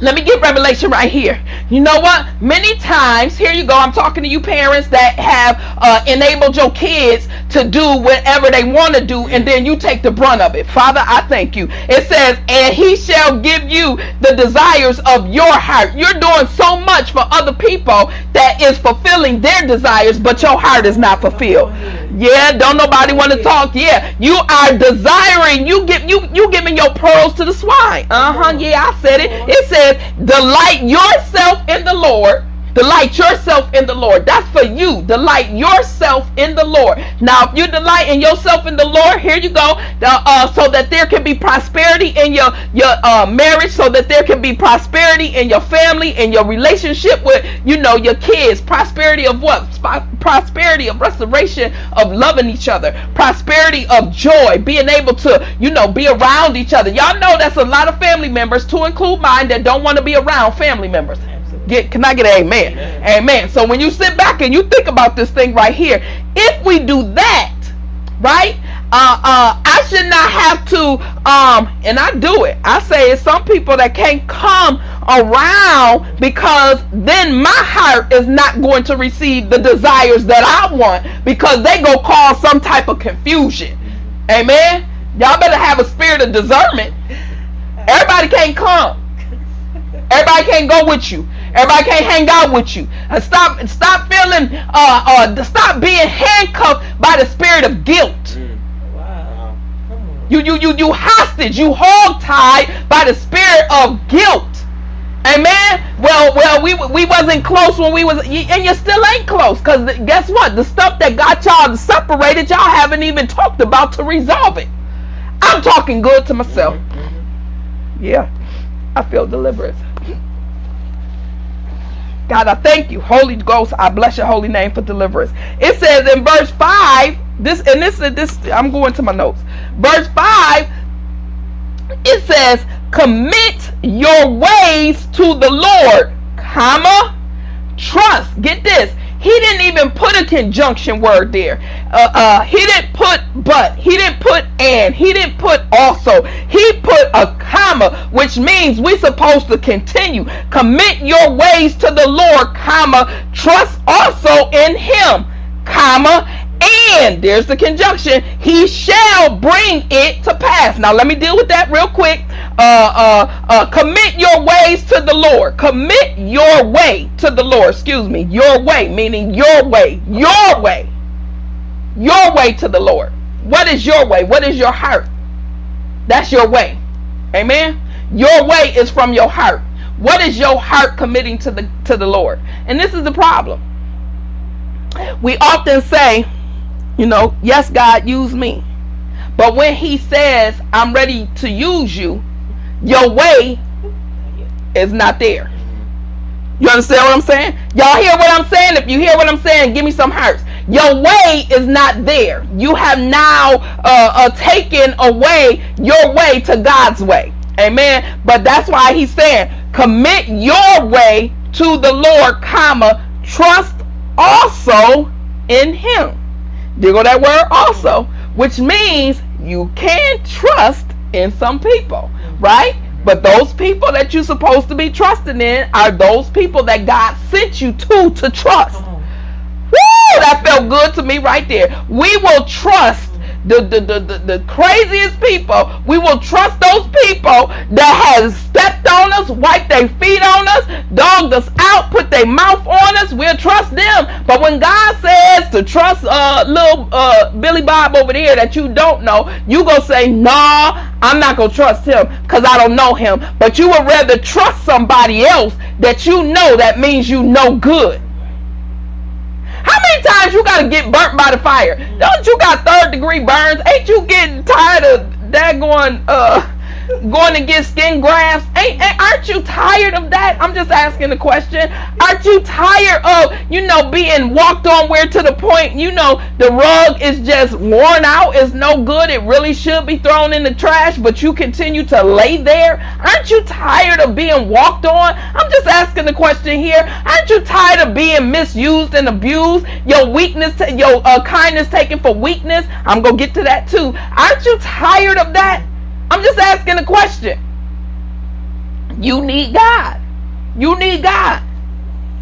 Let me get revelation right here. You know what? Many times, here you go. I'm talking to you parents that have uh, enabled your kids to do whatever they want to do, and then you take the brunt of it. Father, I thank you. It says, and he shall give you the desires of your heart. You're doing so much for other people that is fulfilling their desires, but your heart is not fulfilled. Yeah, don't nobody want to talk. Yeah, you are desiring. You give you you giving your pearls to the swine. Uh huh. Yeah, I said it. It says, delight yourself in the Lord Delight yourself in the Lord. That's for you. Delight yourself in the Lord. Now, if you delight in yourself in the Lord, here you go. Uh, so that there can be prosperity in your your uh, marriage, so that there can be prosperity in your family, in your relationship with you know your kids. Prosperity of what? Prosperity of restoration of loving each other. Prosperity of joy, being able to you know be around each other. Y'all know that's a lot of family members, to include mine, that don't want to be around family members. Get can I get an amen? amen? Amen. So when you sit back and you think about this thing right here, if we do that, right? Uh, uh, I should not have to, um, and I do it. I say it's some people that can't come around because then my heart is not going to receive the desires that I want because they go cause some type of confusion. Amen. Y'all better have a spirit of discernment. Everybody can't come. Everybody can't go with you. Everybody can't hang out with you. Stop, stop feeling, uh, uh, stop being handcuffed by the spirit of guilt. Mm. Wow. You, you, you, you hostage. You hog tied by the spirit of guilt. Amen. Well, well, we we wasn't close when we was, and you still ain't close. Cause guess what? The stuff that got y'all separated, y'all haven't even talked about to resolve it. I'm talking good to myself. Mm-hmm. Yeah, I feel deliverance. God, I thank you. Holy Ghost, I bless your holy name for deliverance. It says in verse 5, this and this is this I'm going to my notes. Verse 5 it says, commit your ways to the Lord, comma, trust. Get this. He didn't even put a conjunction word there. Uh, uh, he didn't put but. He didn't put and. He didn't put also. He put a comma, which means we're supposed to continue. Commit your ways to the Lord, comma. Trust also in Him, comma. And there's the conjunction. He shall bring it to pass. Now let me deal with that real quick. Uh, uh, uh, commit your ways to the Lord. Commit your way to the Lord. Excuse me. Your way, meaning your way. Your way. Your way to the Lord. What is your way? What is your heart? That's your way. Amen. Your way is from your heart. What is your heart committing to the to the Lord? And this is the problem. We often say, you know, yes, God, use me. But when he says, I'm ready to use you, your way is not there. You understand what I'm saying? Y'all hear what I'm saying? If you hear what I'm saying, give me some hearts. Your way is not there. You have now uh, uh, taken away your way to God's way. Amen. But that's why he's saying, commit your way to the Lord, comma, trust also in him. There go that word also, which means you can trust in some people, right? But those people that you're supposed to be trusting in are those people that God sent you to to trust. Woo! That felt good to me right there. We will trust the, the, the, the, the craziest people. We will trust those people that has stepped on us, wiped their feet on us, dogged us out, put their mouth on us. We'll trust them. But when God says to trust uh little uh Billy Bob over there that you don't know, you go say, nah, I'm not gonna trust him because I don't know him. But you would rather trust somebody else that you know that means you know good. Times you gotta get burnt by the fire? Don't you got third degree burns? Ain't you getting tired of that going uh going to get skin grafts? Ain't, ain't aren't you tired of that? I'm just asking the question. Aren't you tired of you know being walked on where to the point you know the rug is just worn out, it's no good, it really should be thrown in the trash, but you continue to lay there? Aren't you tired of being walked on? I'm just asking the question here. Aren't you tired of being misused and abused? Your weakness, your uh, kindness taken for weakness. I'm gonna get to that too. Aren't you tired of that? I'm just asking a question. You need God. You need God.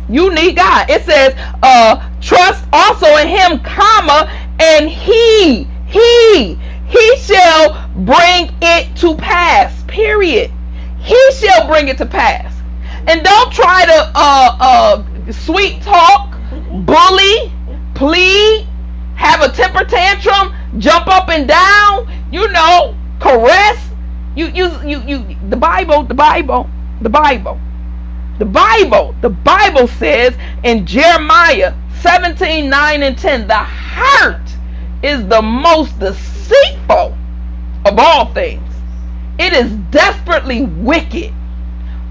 You need God. It says, uh, trust also in him, comma, and he, he, he shall bring it to pass. Period. He shall bring it to pass. And don't try to uh uh sweet talk, bully, plead, have a temper tantrum, jump up and down, you know, caress. You you you you the Bible, the Bible, the Bible. The Bible, the Bible says in Jeremiah 17, 9 and 10, the heart is the most deceitful of all things. It is desperately wicked.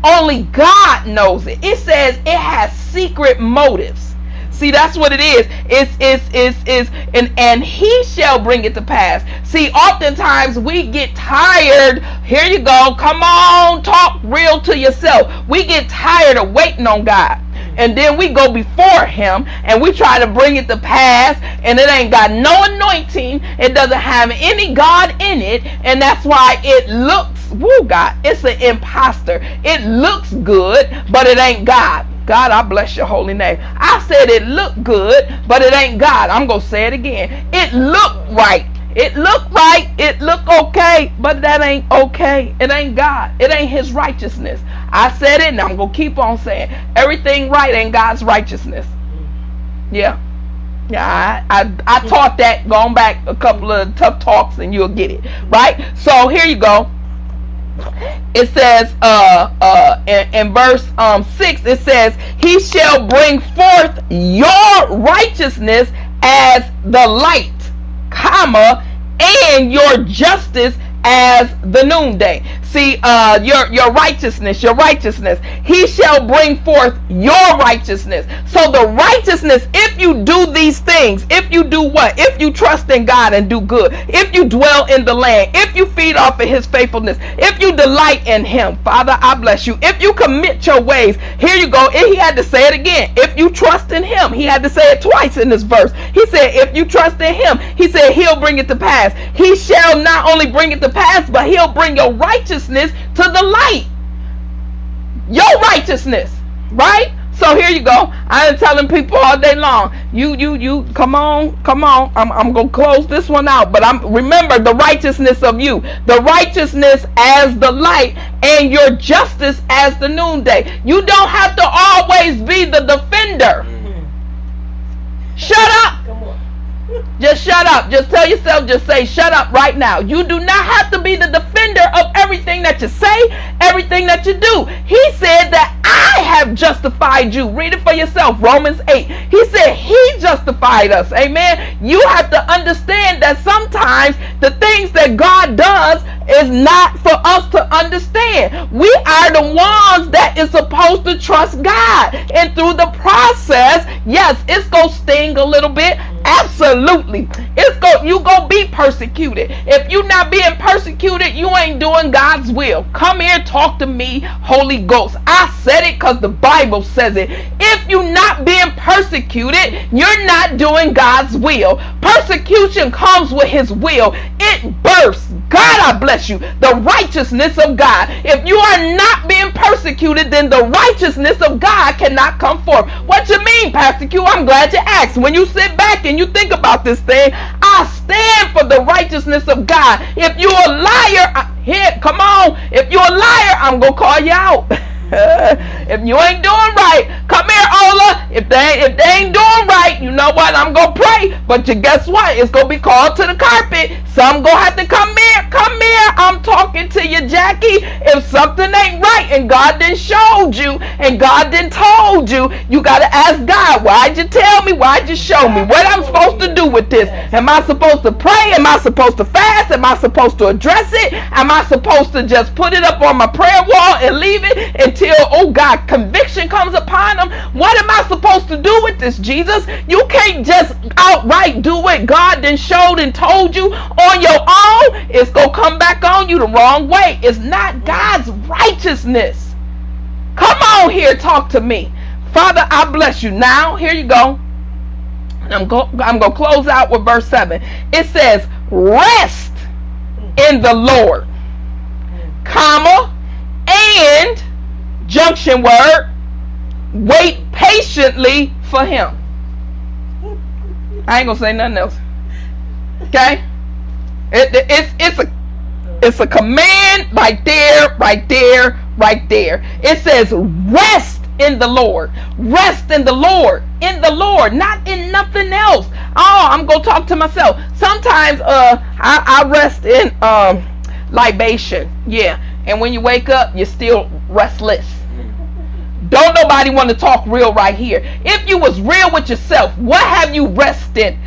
Only God knows it. It says it has secret motives. See, that's what it is. It's it's it's it's and and he shall bring it to pass. See, oftentimes we get tired. Here you go. Come on, talk real to yourself. We get tired of waiting on God. And then we go before him and we try to bring it to pass, and it ain't got no anointing. It doesn't have any God in it, and that's why it looks, woo God, it's an imposter. It looks good, but it ain't God. God, I bless your holy name. I said it looked good, but it ain't God. I'm going to say it again. It looked right. It looked right. It looked okay, but that ain't okay. It ain't God. It ain't his righteousness. I said it and I'm going to keep on saying everything right ain't God's righteousness. Yeah. Yeah, I, I, I taught that going back a couple of tough talks and you'll get it. Right? So here you go it says uh uh in, in verse um 6 it says he shall bring forth your righteousness as the light comma and your justice as the noonday See, uh, your your righteousness, your righteousness. He shall bring forth your righteousness. So the righteousness, if you do these things, if you do what? If you trust in God and do good, if you dwell in the land, if you feed off of His faithfulness, if you delight in Him, Father, I bless you. If you commit your ways, here you go. And he had to say it again. If you trust in Him, He had to say it twice in this verse. He said, if you trust in Him, He said He'll bring it to pass. He shall not only bring it to pass, but He'll bring your righteousness to the light. Your righteousness, right? So here you go. I am telling people all day long. You, you, you. Come on, come on. I'm, I'm gonna close this one out. But I'm remember the righteousness of you, the righteousness as the light, and your justice as the noonday. You don't have to always be the defender. Mm-hmm. Shut up. Just shut up. Just tell yourself, just say, shut up right now. You do not have to be the defender of everything that you say, everything that you do. He said that I have justified you. Read it for yourself. Romans 8. He said he justified us. Amen. You have to understand that sometimes the things that God does is not for us to understand. We are the ones that is supposed to trust God. And through the process, yes, it's going to sting a little bit. Absolutely. It's go you go be persecuted. If you're not being persecuted, you ain't doing God's will. Come here, talk to me, Holy Ghost. I said it because the Bible says it. If you're not being persecuted, you're not doing God's will. Persecution comes with his will. It bursts. God, I bless you. The righteousness of God. If you are not being persecuted, then the righteousness of God cannot come forth. What you mean, Pastor Q? I'm glad you asked. When you sit back and you think about this thing, I stand for the righteousness of God. If you're a liar, I, here, come on. If you're a liar, I'm gonna call you out. <laughs> <laughs> if you ain't doing right, come here, Ola. If they if they ain't doing right, you know what? I'm gonna pray. But you guess what? It's gonna be called to the carpet. Some gonna have to come here. Come here. I'm talking to you, Jackie. If something ain't right and God didn't showed you and God didn't told you, you gotta ask God, why'd you tell me? Why'd you show me? What I'm supposed to do with this? Am I supposed to pray? Am I supposed to fast? Am I supposed to address it? Am I supposed to just put it up on my prayer wall and leave it until, oh God, conviction comes upon them? What am I supposed to do with this, Jesus? You can't just outright do what God then showed and told you on your own. It's going to come back on you the wrong way. It's not God's righteousness. Come on here, talk to me. Father, I bless you. Now, here you go. I'm go I'm going to close out with verse 7. It says, "Rest in the Lord." Comma and junction word wait patiently for him. I ain't to say nothing else. Okay? It, it- it's it's a it's a command right there, right there, right there. It says, rest in the Lord. Rest in the Lord. In the Lord, not in nothing else. Oh, I'm gonna talk to myself. Sometimes uh I, I rest in um libation. Yeah. And when you wake up, you're still restless. Don't nobody want to talk real right here. If you was real with yourself, what have you rested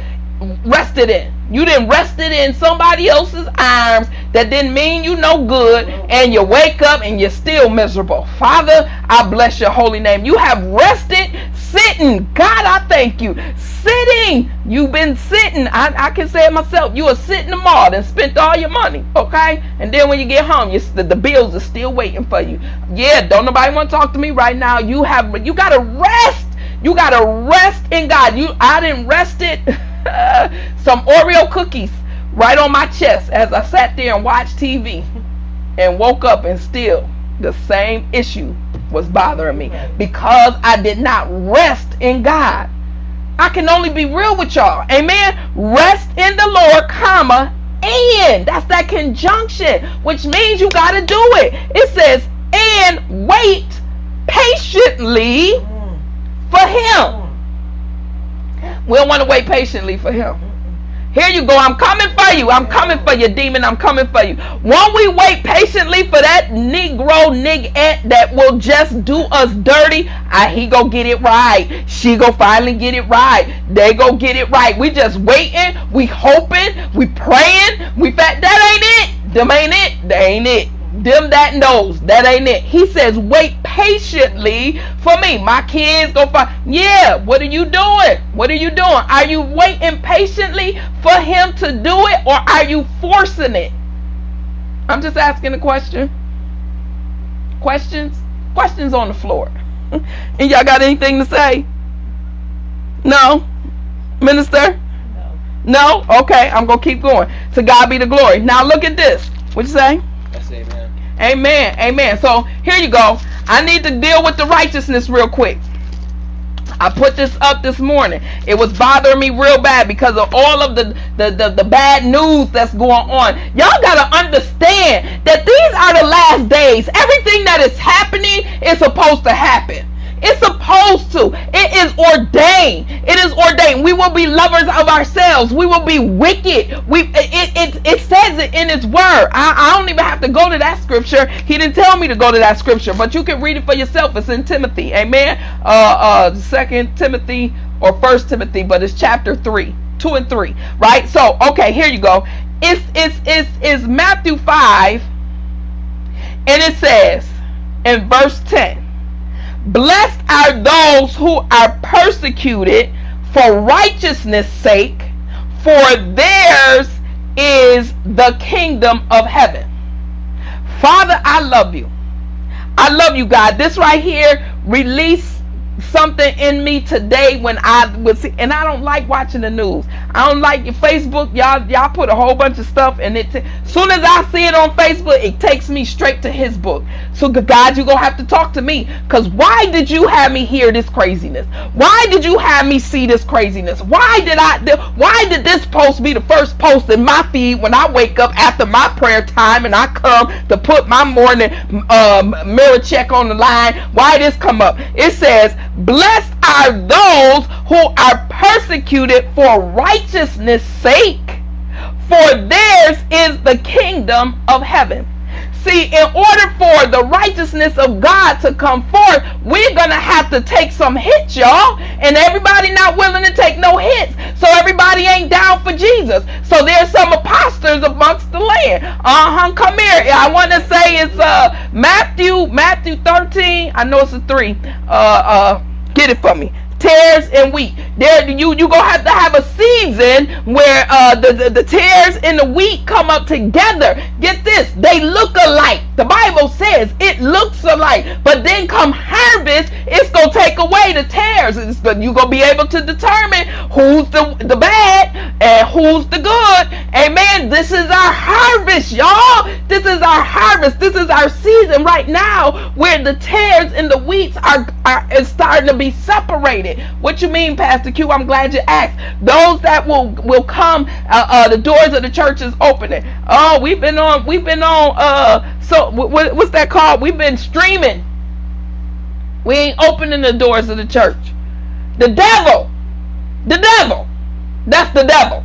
rested in? You didn't rested in somebody else's arms that didn't mean you no good, and you wake up and you're still miserable. Father, I bless your holy name. You have rested sitting. God, I thank you. Sitting. You've been sitting. I, I can say it myself. You were sitting the mall and spent all your money. Okay? And then when you get home, you, the, the bills are still waiting for you. Yeah, don't nobody want to talk to me right now. You have you gotta rest. You gotta rest in God. You I didn't rest it. <laughs> <laughs> Some Oreo cookies right on my chest as I sat there and watched TV and woke up and still the same issue was bothering me because I did not rest in God. I can only be real with y'all. Amen. Rest in the Lord, comma, and that's that conjunction, which means you got to do it. It says, and wait patiently mm. for him. We don't want to wait patiently for him. Here you go. I'm coming for you. I'm coming for you, demon. I'm coming for you. Won't we wait patiently for that Negro nigette that will just do us dirty? I, he go get it right. She go finally get it right. They go get it right. We just waiting. We hoping. We praying. We fat. That ain't it. Them ain't it. They ain't it. Them that knows that ain't it. He says, wait patiently for me. My kids go find. Yeah, what are you doing? What are you doing? Are you waiting patiently for him to do it or are you forcing it? I'm just asking a question. Questions? Questions on the floor. <laughs> and y'all got anything to say? No? Minister? No. No? Okay, I'm gonna keep going. To God be the glory. Now look at this. What you say? That's amen. Amen. Amen. So here you go. I need to deal with the righteousness real quick. I put this up this morning. It was bothering me real bad because of all of the, the, the, the bad news that's going on. Y'all got to understand that these are the last days. Everything that is happening is supposed to happen. It's supposed to. It is ordained. It is ordained. We will be lovers of ourselves. We will be wicked. We it it, it says it in its word. I, I don't even have to go to that scripture. He didn't tell me to go to that scripture, but you can read it for yourself. It's in Timothy. Amen. Uh uh second Timothy or first Timothy, but it's chapter three. Two and three. Right? So okay, here you go. It's it's it's it's Matthew five and it says in verse 10 Blessed are those who are persecuted for righteousness' sake, for theirs is the kingdom of heaven. Father, I love you. I love you, God. This right here release something in me today when I was and I don't like watching the news. I don't like your Facebook. Y'all y'all put a whole bunch of stuff and it t- soon as I see it on Facebook, it takes me straight to his book. So God, you're to have to talk to me cuz why did you have me hear this craziness? Why did you have me see this craziness? Why did I why did this post be the first post in my feed when I wake up after my prayer time and I come to put my morning um, mirror check on the line? Why this come up? It says Blessed are those who are persecuted for righteousness' sake, for theirs is the kingdom of heaven. See, in order for the righteousness of God to come forth, we're going to have to take some hits, y'all. And everybody not willing to take no hits. So everybody ain't down for Jesus. So there's some imposters amongst the land. Uh-huh, come here. I want to say it's uh Matthew, Matthew 13. I know it's a 3. Uh uh get it for me tares and wheat. There, you you gonna have to have a season where uh, the, the the tares and the wheat come up together. Get this, they look alike. The Bible says it looks alike, but then come harvest, it's gonna take away the tares. It's, you gonna be able to determine who's the the bad and who's the good. Amen. This is our harvest, y'all. This is our harvest. This is our season right now, where the tares and the wheats are are is starting to be separated. What you mean, Pastor Q? I'm glad you asked. Those that will will come, uh, uh, the doors of the church is opening. Oh, we've been on, we've been on. Uh, so what, what's that called? We've been streaming. We ain't opening the doors of the church. The devil, the devil, that's the devil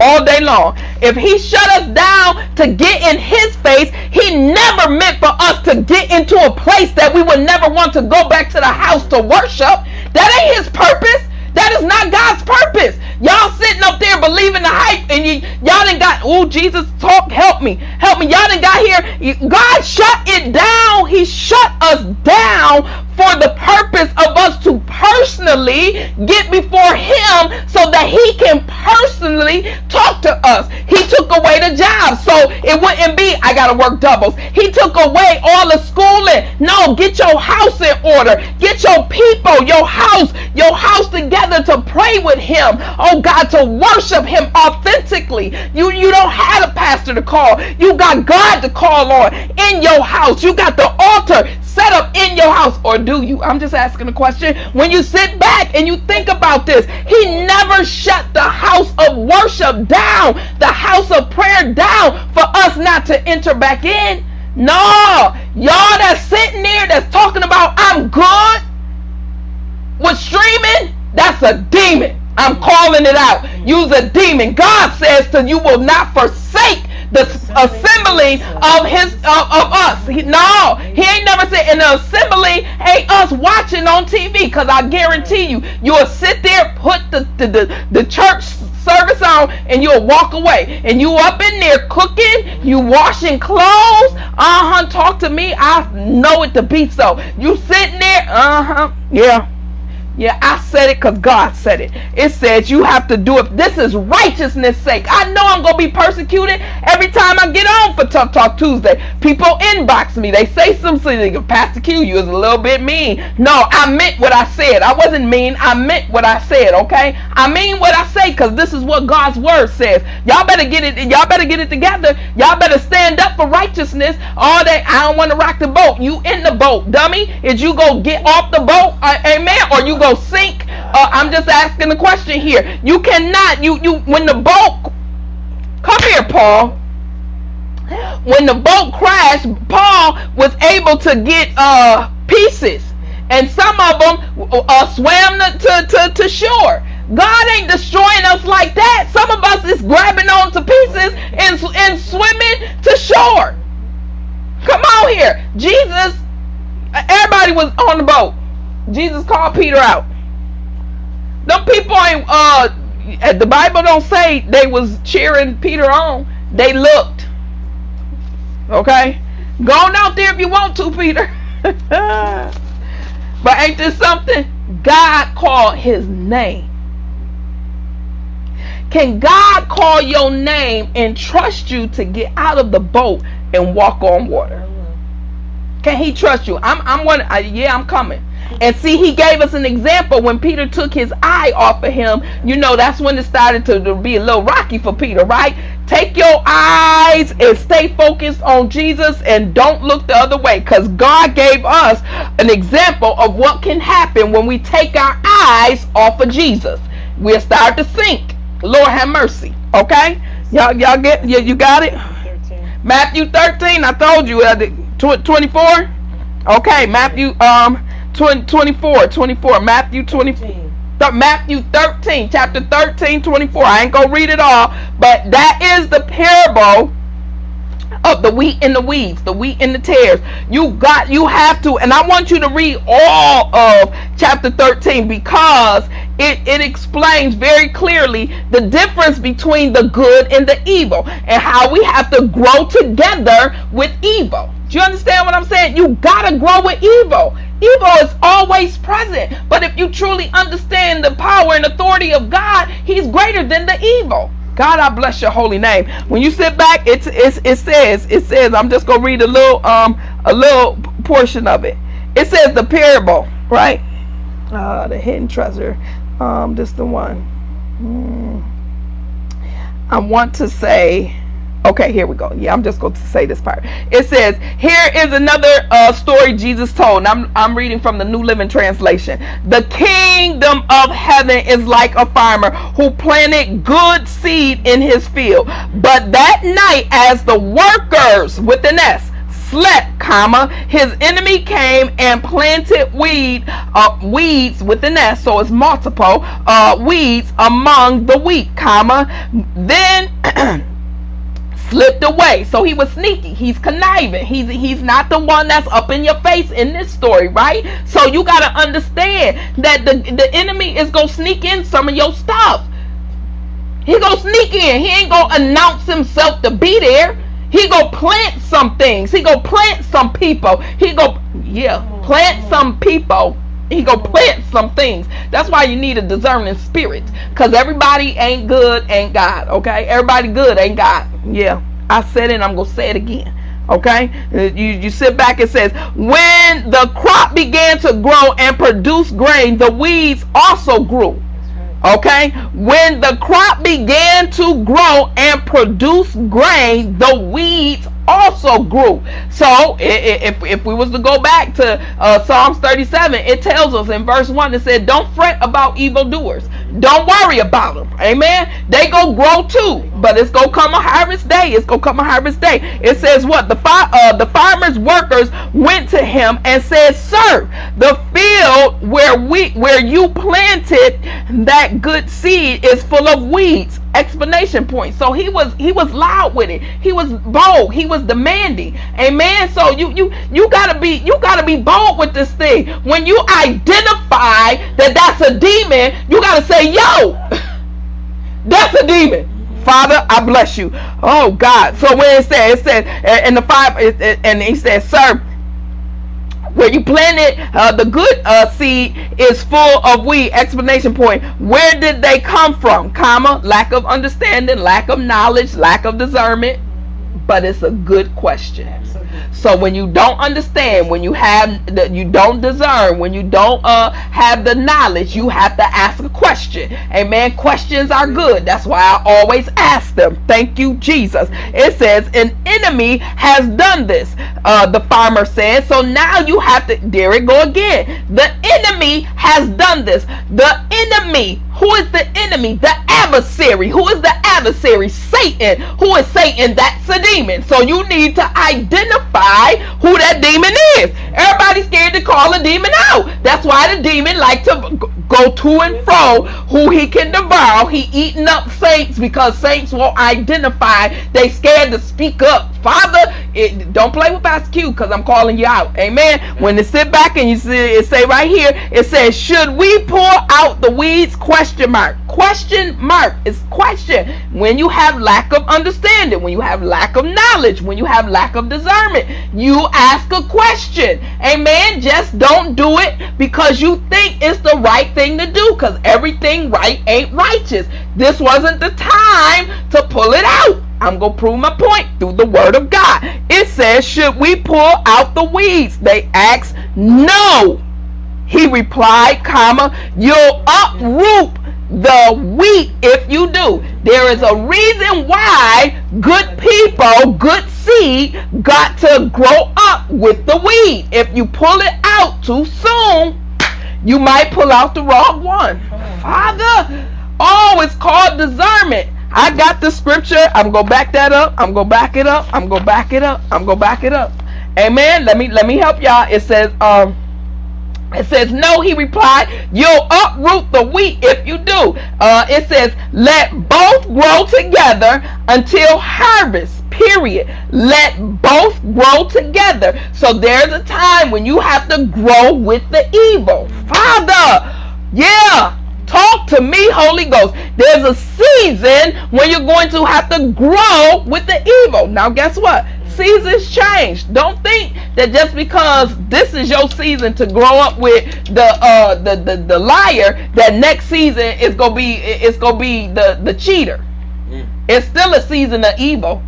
all day long. If he shut us down to get in his face, he never meant for us to get into a place that we would never want to go back to the house to worship. That ain't his purpose. That is not God's purpose. Y'all sitting up there believing the hype and you, y'all didn't got, oh, Jesus, talk, help me, help me. Y'all didn't got here. God shut it down. He shut us down for the purpose of us to personally get before him so that he can personally talk to us. He took away the job so it wouldn't be I gotta work doubles. He took away all the schooling. No, get your house in order. Get your people, your house, your house together to pray with him. Oh God, to worship him authentically. You you don't have a pastor to call. You got God to call on in your house. You got the altar set up in your house or do you? I'm just asking a question. When you sit back and you think about this, he never shut the house of worship down, the house of prayer down for us not to enter back in. No, y'all that's sitting there that's talking about I'm good with streaming, that's a demon. I'm calling it out. Use a demon. God says to you will not forsake the assembling of his of, of us. He, no, he ain't never said. And the assembly ain't us watching on TV. Cause I guarantee you, you'll sit there, put the the, the, the church service on and you'll walk away. And you up in there cooking, you washing clothes. Uh-huh. Talk to me. I know it to be so. You sitting there, uh-huh. Yeah. Yeah, I said it because God said it. It says you have to do it. This is righteousness' sake. I know I'm going to be persecuted every time I get on for Tough Talk Tuesday. People inbox me. They say something. Pastor Q, you was a little bit mean. No, I meant what I said. I wasn't mean. I meant what I said, okay? I mean what I say because this is what God's word says. Y'all better get it. Y'all better get it together. Y'all better stand up for righteousness. All that, I don't want to rock the boat. You in the boat, dummy. Is you go get off the boat, uh, amen, or you go sink. Uh, I'm just asking the question here. You cannot. You you when the boat. Come here, Paul. When the boat crashed, Paul was able to get uh pieces, and some of them uh, swam to, to to shore. God ain't destroying us like that. Some of us is grabbing on to pieces and and swimming to shore. Come on here, Jesus. Everybody was on the boat. Jesus called Peter out. Them people ain't uh the Bible don't say they was cheering Peter on. They looked. Okay? Go on out there if you want to, Peter. <laughs> but ain't this something? God called his name. Can God call your name and trust you to get out of the boat and walk on water? Can he trust you? I'm I'm one uh, yeah, I'm coming. And see, he gave us an example when Peter took his eye off of him. You know, that's when it started to, to be a little rocky for Peter, right? Take your eyes and stay focused on Jesus and don't look the other way because God gave us an example of what can happen when we take our eyes off of Jesus. We'll start to sink. Lord have mercy. Okay? Y'all, y'all get you, you got it? 13. Matthew 13, I told you, uh, 24? Okay, Matthew um 20, 24, 24, Matthew 24. 13. Th- Matthew 13, chapter 13, 24. I ain't gonna read it all, but that is the parable of the wheat and the weeds, the wheat and the tares. You got, you have to, and I want you to read all of chapter 13 because it, it explains very clearly the difference between the good and the evil and how we have to grow together with evil. Do you understand what I'm saying? You gotta grow with evil. Evil is always present. But if you truly understand the power and authority of God, He's greater than the evil. God, I bless your holy name. When you sit back, it's, it's it says it says I'm just gonna read a little um a little portion of it. It says the parable, right? Uh, the hidden treasure. Um, this the one. Hmm. I want to say. Okay, here we go. Yeah, I'm just going to say this part. It says, "Here is another uh, story Jesus told." And I'm I'm reading from the New Living Translation. The kingdom of heaven is like a farmer who planted good seed in his field. But that night, as the workers with an S slept, comma, his enemy came and planted weed, uh, weeds with an S, so it's multiple, uh, weeds among the wheat, comma. Then <clears throat> slipped away. So he was sneaky. He's conniving. He's he's not the one that's up in your face in this story, right? So you gotta understand that the the enemy is gonna sneak in some of your stuff. He gonna sneak in. He ain't gonna announce himself to be there. He gonna plant some things. He gonna plant some people. He go yeah, plant some people. He gonna plant some things. That's why you need a discerning spirit. Cause everybody ain't good, ain't God. Okay, everybody good ain't God. Yeah, I said it. I'm gonna say it again. Okay, Uh, you you sit back and says when the crop began to grow and produce grain, the weeds also grew. Okay, when the crop began to grow and produce grain, the weeds also grew. So, if, if we was to go back to uh, Psalms 37, it tells us in verse 1 it said, Don't fret about evildoers. Don't worry about them. Amen. They go grow too, but it's gonna come a harvest day. It's gonna come a harvest day. It says what the fi- uh, the farmers workers went to him and said, "Sir, the field where we where you planted that good seed is full of weeds." Explanation point. So he was he was loud with it. He was bold. He was demanding. Amen. So you you you gotta be you gotta be bold with this thing. When you identify that that's a demon, you gotta say, "Yo." <laughs> That's a demon. Father, I bless you. Oh God. So when it said, it said, and the five, and he said, sir, where you planted uh, the good uh, seed is full of weed explanation point where did they come from comma lack of understanding lack of knowledge lack of discernment but it's a good question so when you don't understand when you have the, you don't discern when you don't uh, have the knowledge you have to ask a question. Amen. Questions are good. That's why i always ask them. Thank you jesus. It says an enemy has done this uh, the farmer said. So now you have to there it go again. The enemy has done this. The enemy who is the enemy? The adversary. Who is the adversary? Satan. Who is satan? That's a demon. So you need to identify who that demon is. Everybody's scared to call a demon out. That's why the demon like to go to and fro who he can devour. He eating up saints because saints won't identify. They scared to speak up father it, don't play with pastor q because i'm calling you out. Amen? When they sit back and you see it say right here it says should we pull out the weeds? Question mark. Question mark. It's question. When you have lack of understanding when you have lack of knowledge when you have lack of discernment you ask a question. Amen? Just don't do it because you think it's the right thing to do because everything right ain't righteous this wasn't the time to pull it out I'm going to prove my point through the word of God. It says, Should we pull out the weeds? They asked, No. He replied, comma, You'll uproot the wheat if you do. There is a reason why good people, good seed, got to grow up with the weed. If you pull it out too soon, you might pull out the wrong one. Father, oh, it's called discernment. I got the scripture. I'm gonna back that up. I'm gonna back it up. I'm gonna back it up. I'm gonna back it up. Amen. Let me let me help y'all. It says, um, it says, no, he replied, you'll uproot the wheat if you do. Uh, it says, let both grow together until harvest, period. Let both grow together. So there's a time when you have to grow with the evil. Father, yeah. Talk to me, Holy Ghost. There's a season when you're going to have to grow with the evil. Now, guess what? Seasons change. Don't think that just because this is your season to grow up with the uh the the, the liar, that next season is gonna be it's gonna be the the cheater. It's still a season of evil.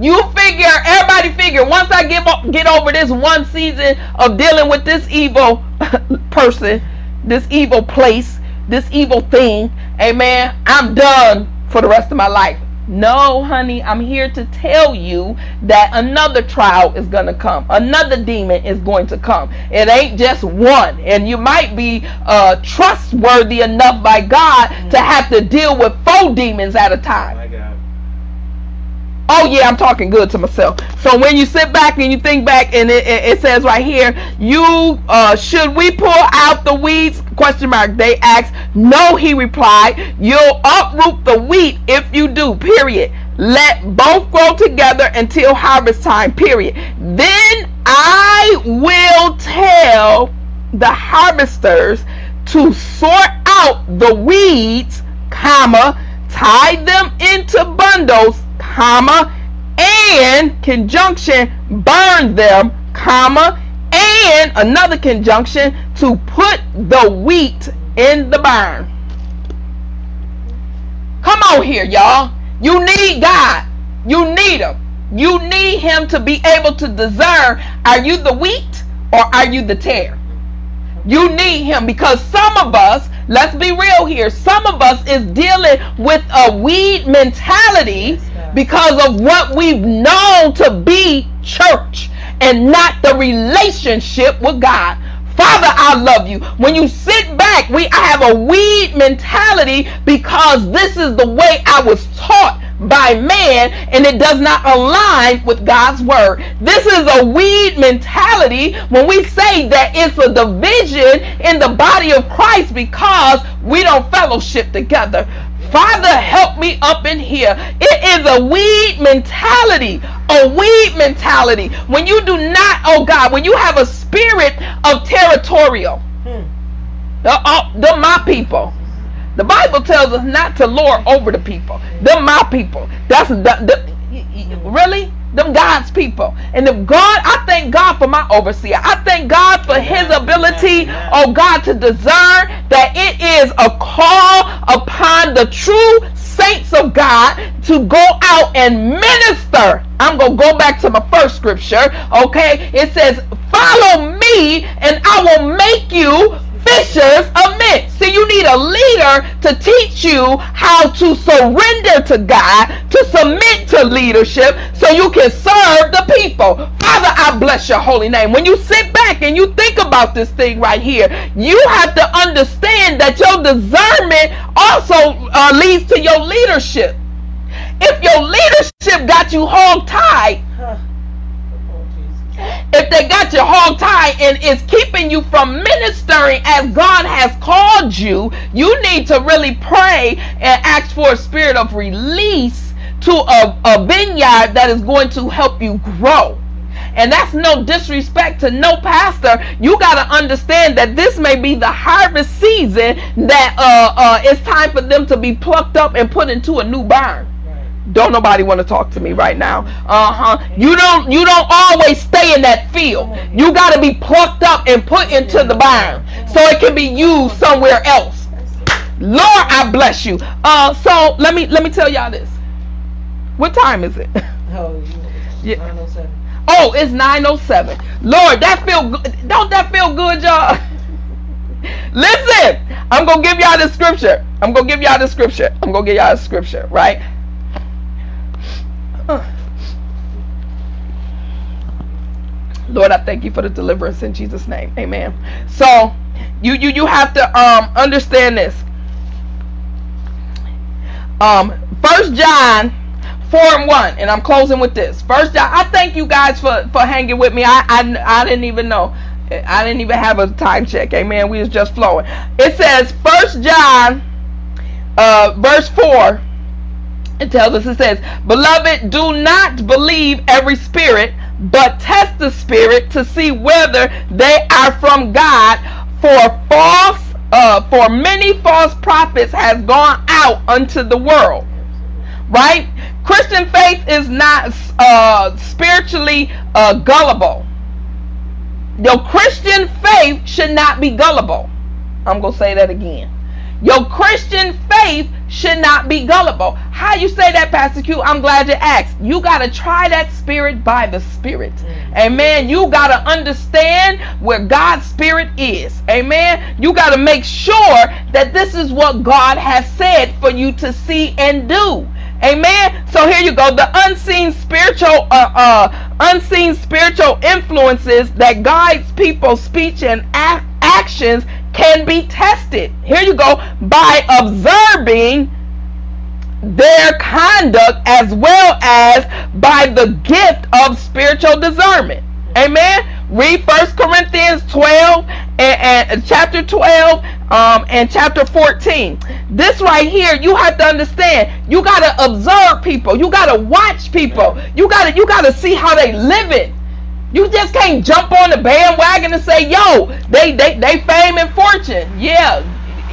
You figure, everybody figure, once I get get over this one season of dealing with this evil <laughs> person, this evil place, this evil thing, amen, I'm done for the rest of my life. No, honey, I'm here to tell you that another trial is going to come. Another demon is going to come. It ain't just one. And you might be uh, trustworthy enough by God to have to deal with four demons at a time. Oh yeah, I'm talking good to myself. So when you sit back and you think back, and it, it, it says right here, you uh, should we pull out the weeds? Question mark. They asked. No, he replied. You'll uproot the wheat if you do. Period. Let both grow together until harvest time. Period. Then I will tell the harvesters to sort out the weeds, comma, tie them into bundles, comma, and conjunction burn them, comma, and another conjunction to put the wheat in the barn. Come on here, y'all. You need God. You need him. You need him to be able to discern are you the wheat or are you the tare? You need him because some of us, let's be real here, some of us is dealing with a weed mentality because of what we've known to be church and not the relationship with God. Father, I love you. When you sit back, we I have a weed mentality because this is the way I was taught by man and it does not align with God's word. This is a weed mentality when we say that it's a division in the body of Christ because we don't fellowship together. Father, help me up in here. It is a weed mentality. A weed mentality. When you do not, oh God, when you have a spirit of territorial. Uh, uh, the my people. The Bible tells us not to lord over the people. They're my people. That's the, the, really them God's people. And if God, I thank God for my overseer. I thank God for his ability, oh God, to discern that it is a call upon the true saints of God to go out and minister. I'm going to go back to my first scripture, okay? It says, Follow me, and I will make you fishers of men. See, you need a leader to teach you how to surrender to God, to submit to leadership, so you can serve the people. Father, I bless your holy name. When you sit back and you think about this thing right here, you have to understand that your discernment also uh, leads to your leadership. If your leadership got you hog tied. If they got you hog tied and is keeping you from ministering as God has called you, you need to really pray and ask for a spirit of release to a, a vineyard that is going to help you grow. And that's no disrespect to no pastor. You got to understand that this may be the harvest season that uh, uh, it's time for them to be plucked up and put into a new barn. Don't nobody want to talk to me right now. Uh-huh. You don't you don't always stay in that field. You got to be plucked up and put into the barn so it can be used somewhere else. Lord i bless you. Uh so let me let me tell y'all this. What time is it? <laughs> Oh. Yeah. oh it's 907 lord that feel good don't that feel good y'all? <laughs> Listen i'm gonna give y'all the scripture. I'm gonna give y'all the scripture. I'm gonna give y'all the scripture right. Lord, I thank you for the deliverance in Jesus' name. Amen. So you you you have to um understand this. Um first John 4 and 1, and I'm closing with this. First John, I thank you guys for, for hanging with me. I, I I didn't even know. I didn't even have a time check. Amen. We was just flowing. It says First John uh verse 4 it tells us, it says, Beloved, do not believe every spirit, but test the spirit to see whether they are from God. For false, uh, for many false prophets has gone out unto the world. Right? Christian faith is not uh, spiritually uh, gullible. Your Christian faith should not be gullible. I'm gonna say that again. Your Christian faith should not be gullible. How you say that, Pastor Q? I'm glad you asked. You got to try that spirit by the spirit. Amen. You got to understand where God's spirit is. Amen. You got to make sure that this is what God has said for you to see and do. Amen. So here you go. The unseen spiritual, uh, uh, unseen spiritual influences that guides people's speech and ac- actions can be tested. Here you go by observing their conduct as well as by the gift of spiritual discernment. Amen. Read First Corinthians 12 and, and chapter 12 um, and chapter 14. This right here, you have to understand. You got to observe people. You got to watch people. You got to you got to see how they live it. You just can't jump on the bandwagon and say, "Yo, they they they fame and fortune." Yeah,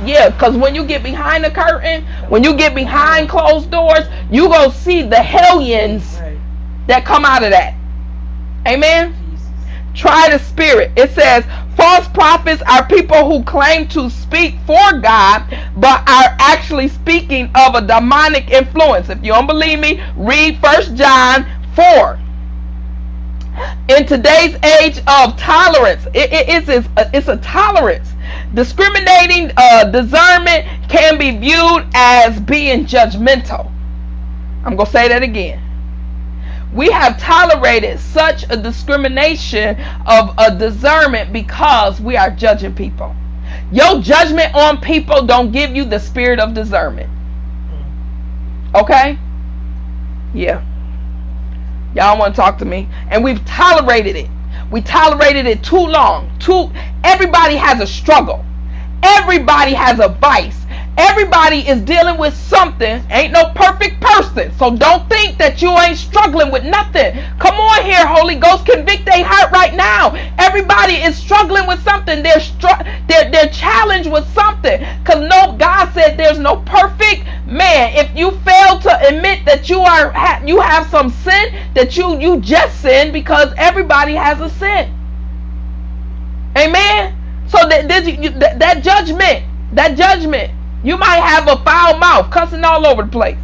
yeah. Because when you get behind the curtain, when you get behind closed doors, you gonna see the hellions that come out of that. Amen. Jesus. Try the spirit. It says false prophets are people who claim to speak for God but are actually speaking of a demonic influence. If you don't believe me, read First John 4. In today's age of tolerance, it, it- it's, a, it's a tolerance. Discriminating uh, discernment can be viewed as being judgmental. I'm going to say that again we have tolerated such a discrimination of a discernment because we are judging people. Your judgment on people don't give you the spirit of discernment. Okay? Yeah. Y'all want to talk to me? And we've tolerated it. We tolerated it too long. Too everybody has a struggle. Everybody has a vice. Everybody is dealing with something. Ain't no perfect person. So don't think that you ain't struggling with nothing. Come on here, Holy Ghost. Convict their heart right now. Everybody is struggling with something. They're str- they're, they're challenged with something. Because no, God said there's no perfect man. If you fail to admit that you are ha- you have some sin, that you you just sin because everybody has a sin. Amen. So that that, that judgment, that judgment, you might have a foul mouth, cussing all over the place.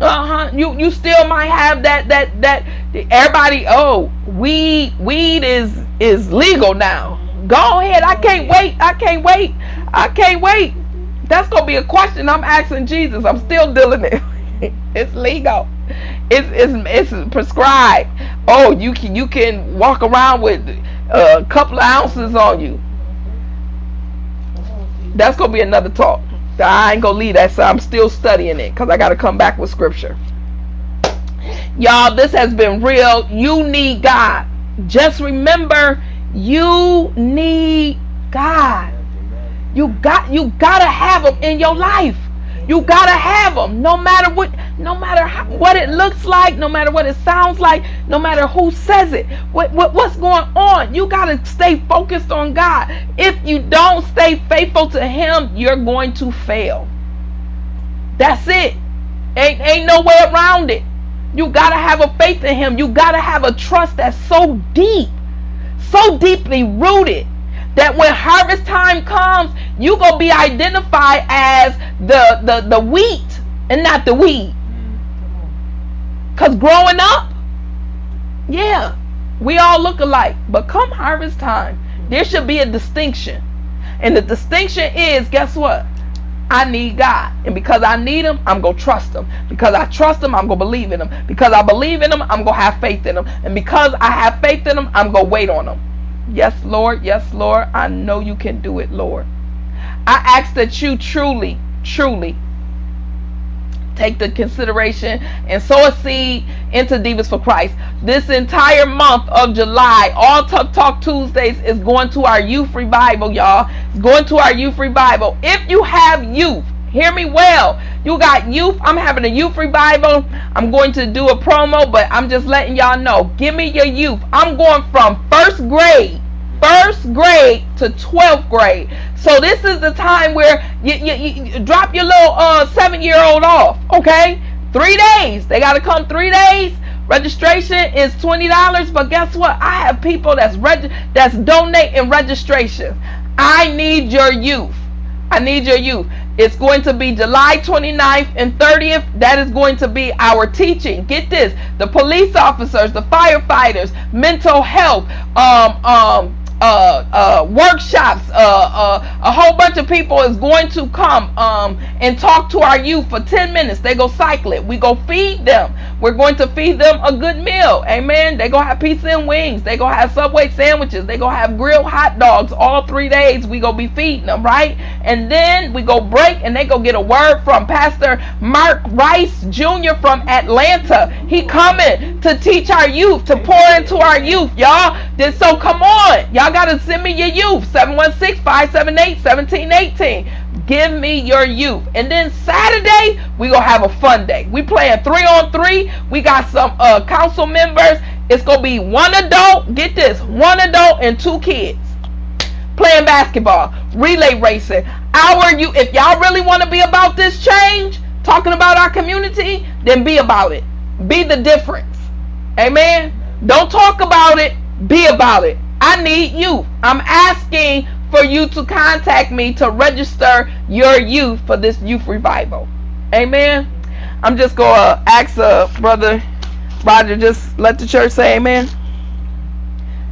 Uh huh. You you still might have that that that everybody. Oh, weed weed is is legal now. Go ahead. I can't wait. I can't wait. I can't wait. That's gonna be a question I'm asking Jesus. I'm still dealing it. <laughs> it's legal. It's it's it's prescribed. Oh, you can you can walk around with a couple of ounces on you. That's gonna be another talk. I ain't gonna leave that, so I'm still studying it because I gotta come back with scripture. Y'all, this has been real. You need God. Just remember, you need God. You got you gotta have him in your life. You gotta have them, no matter what, no matter how, what it looks like, no matter what it sounds like, no matter who says it, what, what what's going on. You gotta stay focused on God. If you don't stay faithful to Him, you're going to fail. That's it. Ain't ain't no way around it. You gotta have a faith in Him. You gotta have a trust that's so deep, so deeply rooted that when harvest time comes, you're gonna be identified as the the the wheat and not the weed. Cause growing up, yeah, we all look alike. But come harvest time, there should be a distinction, and the distinction is, guess what? I need God. And because I need Him, I'm going to trust Him. Because I trust Him, I'm going to believe in Him. Because I believe in Him, I'm going to have faith in Him. And because I have faith in Him, I'm going to wait on Him. Yes, Lord. Yes, Lord. I know you can do it, Lord. I ask that you truly, truly take the consideration and sow a seed into Divas for Christ. This entire month of July, all Tough Talk Tuesdays is going to our youth revival, y'all. It's going to our youth revival. If you have youth, hear me well. You got youth. I'm having a youth revival. I'm going to do a promo, but I'm just letting y'all know. Give me your youth. I'm going from first grade first grade to 12th grade. So this is the time where you, you, you drop your little uh, seven year old off. Okay, three days. They got to come three days. Registration is twenty dollars, but guess what? I have people that's reg- that's donating registration. I need your youth. I need your youth. It's going to be July 29th and 30th. That is going to be our teaching. Get this: the police officers, the firefighters, mental health, um, um, uh, uh, workshops. Uh, uh, a whole bunch of people is going to come um, and talk to our youth for 10 minutes. They go cycle it. We go feed them. We're going to feed them a good meal. Amen. They go have pizza and wings. They go have Subway sandwiches. They go have grilled hot dogs all three days. We go be feeding them, right? And then we go break and they go get a word from Pastor Mark Rice Jr. from Atlanta. He coming to teach our youth, to pour into our youth, y'all. Then so come on. Y'all gotta send me your youth. 716-578-1718 give me your youth. And then Saturday, we gonna have a fun day. We playing three on three. We got some uh, council members. It's gonna be one adult. Get this, one adult and two kids playing basketball, relay racing. Our you, if y'all really want to be about this change, talking about our community, then be about it. Be the difference. Amen. Don't talk about it. Be about it. I need you. I'm asking for you to contact me to register your youth for this youth revival. Amen. I'm just going to ask uh, Brother Roger, just let the church say amen.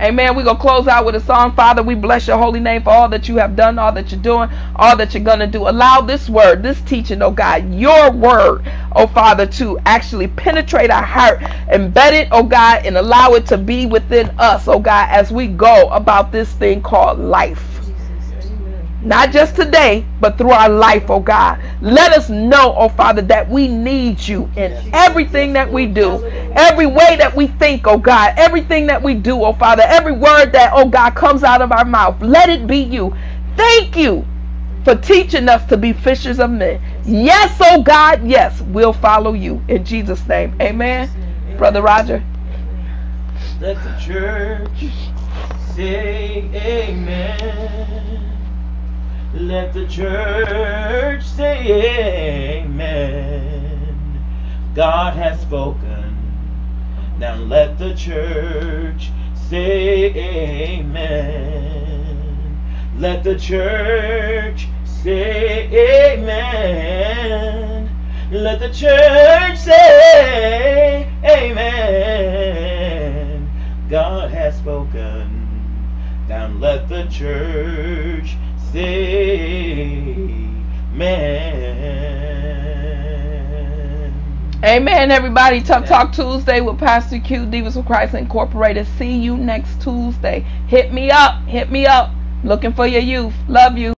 Amen. We're going to close out with a song. Father, we bless your holy name for all that you have done, all that you're doing, all that you're going to do. Allow this word, this teaching, oh God, your word, oh Father, to actually penetrate our heart, embed it, oh God, and allow it to be within us, oh God, as we go about this thing called life not just today, but through our life, oh God. Let us know, oh Father, that we need you in everything that we do, every way that we think, oh God, everything that we do, oh Father, every word that, oh God, comes out of our mouth. Let it be you. Thank you for teaching us to be fishers of men. Yes, oh God, yes, we'll follow you. In Jesus' name. Amen. Brother Roger. Let the church say amen. Let the church say amen. God has spoken. Now let the church say amen. Let the church say amen. Let the church say amen. God has spoken. Now let the church amen. Amen, everybody. Tough Talk Tuesday with Pastor Q, Divas of Christ Incorporated. See you next Tuesday. Hit me up. Hit me up. Looking for your youth. Love you.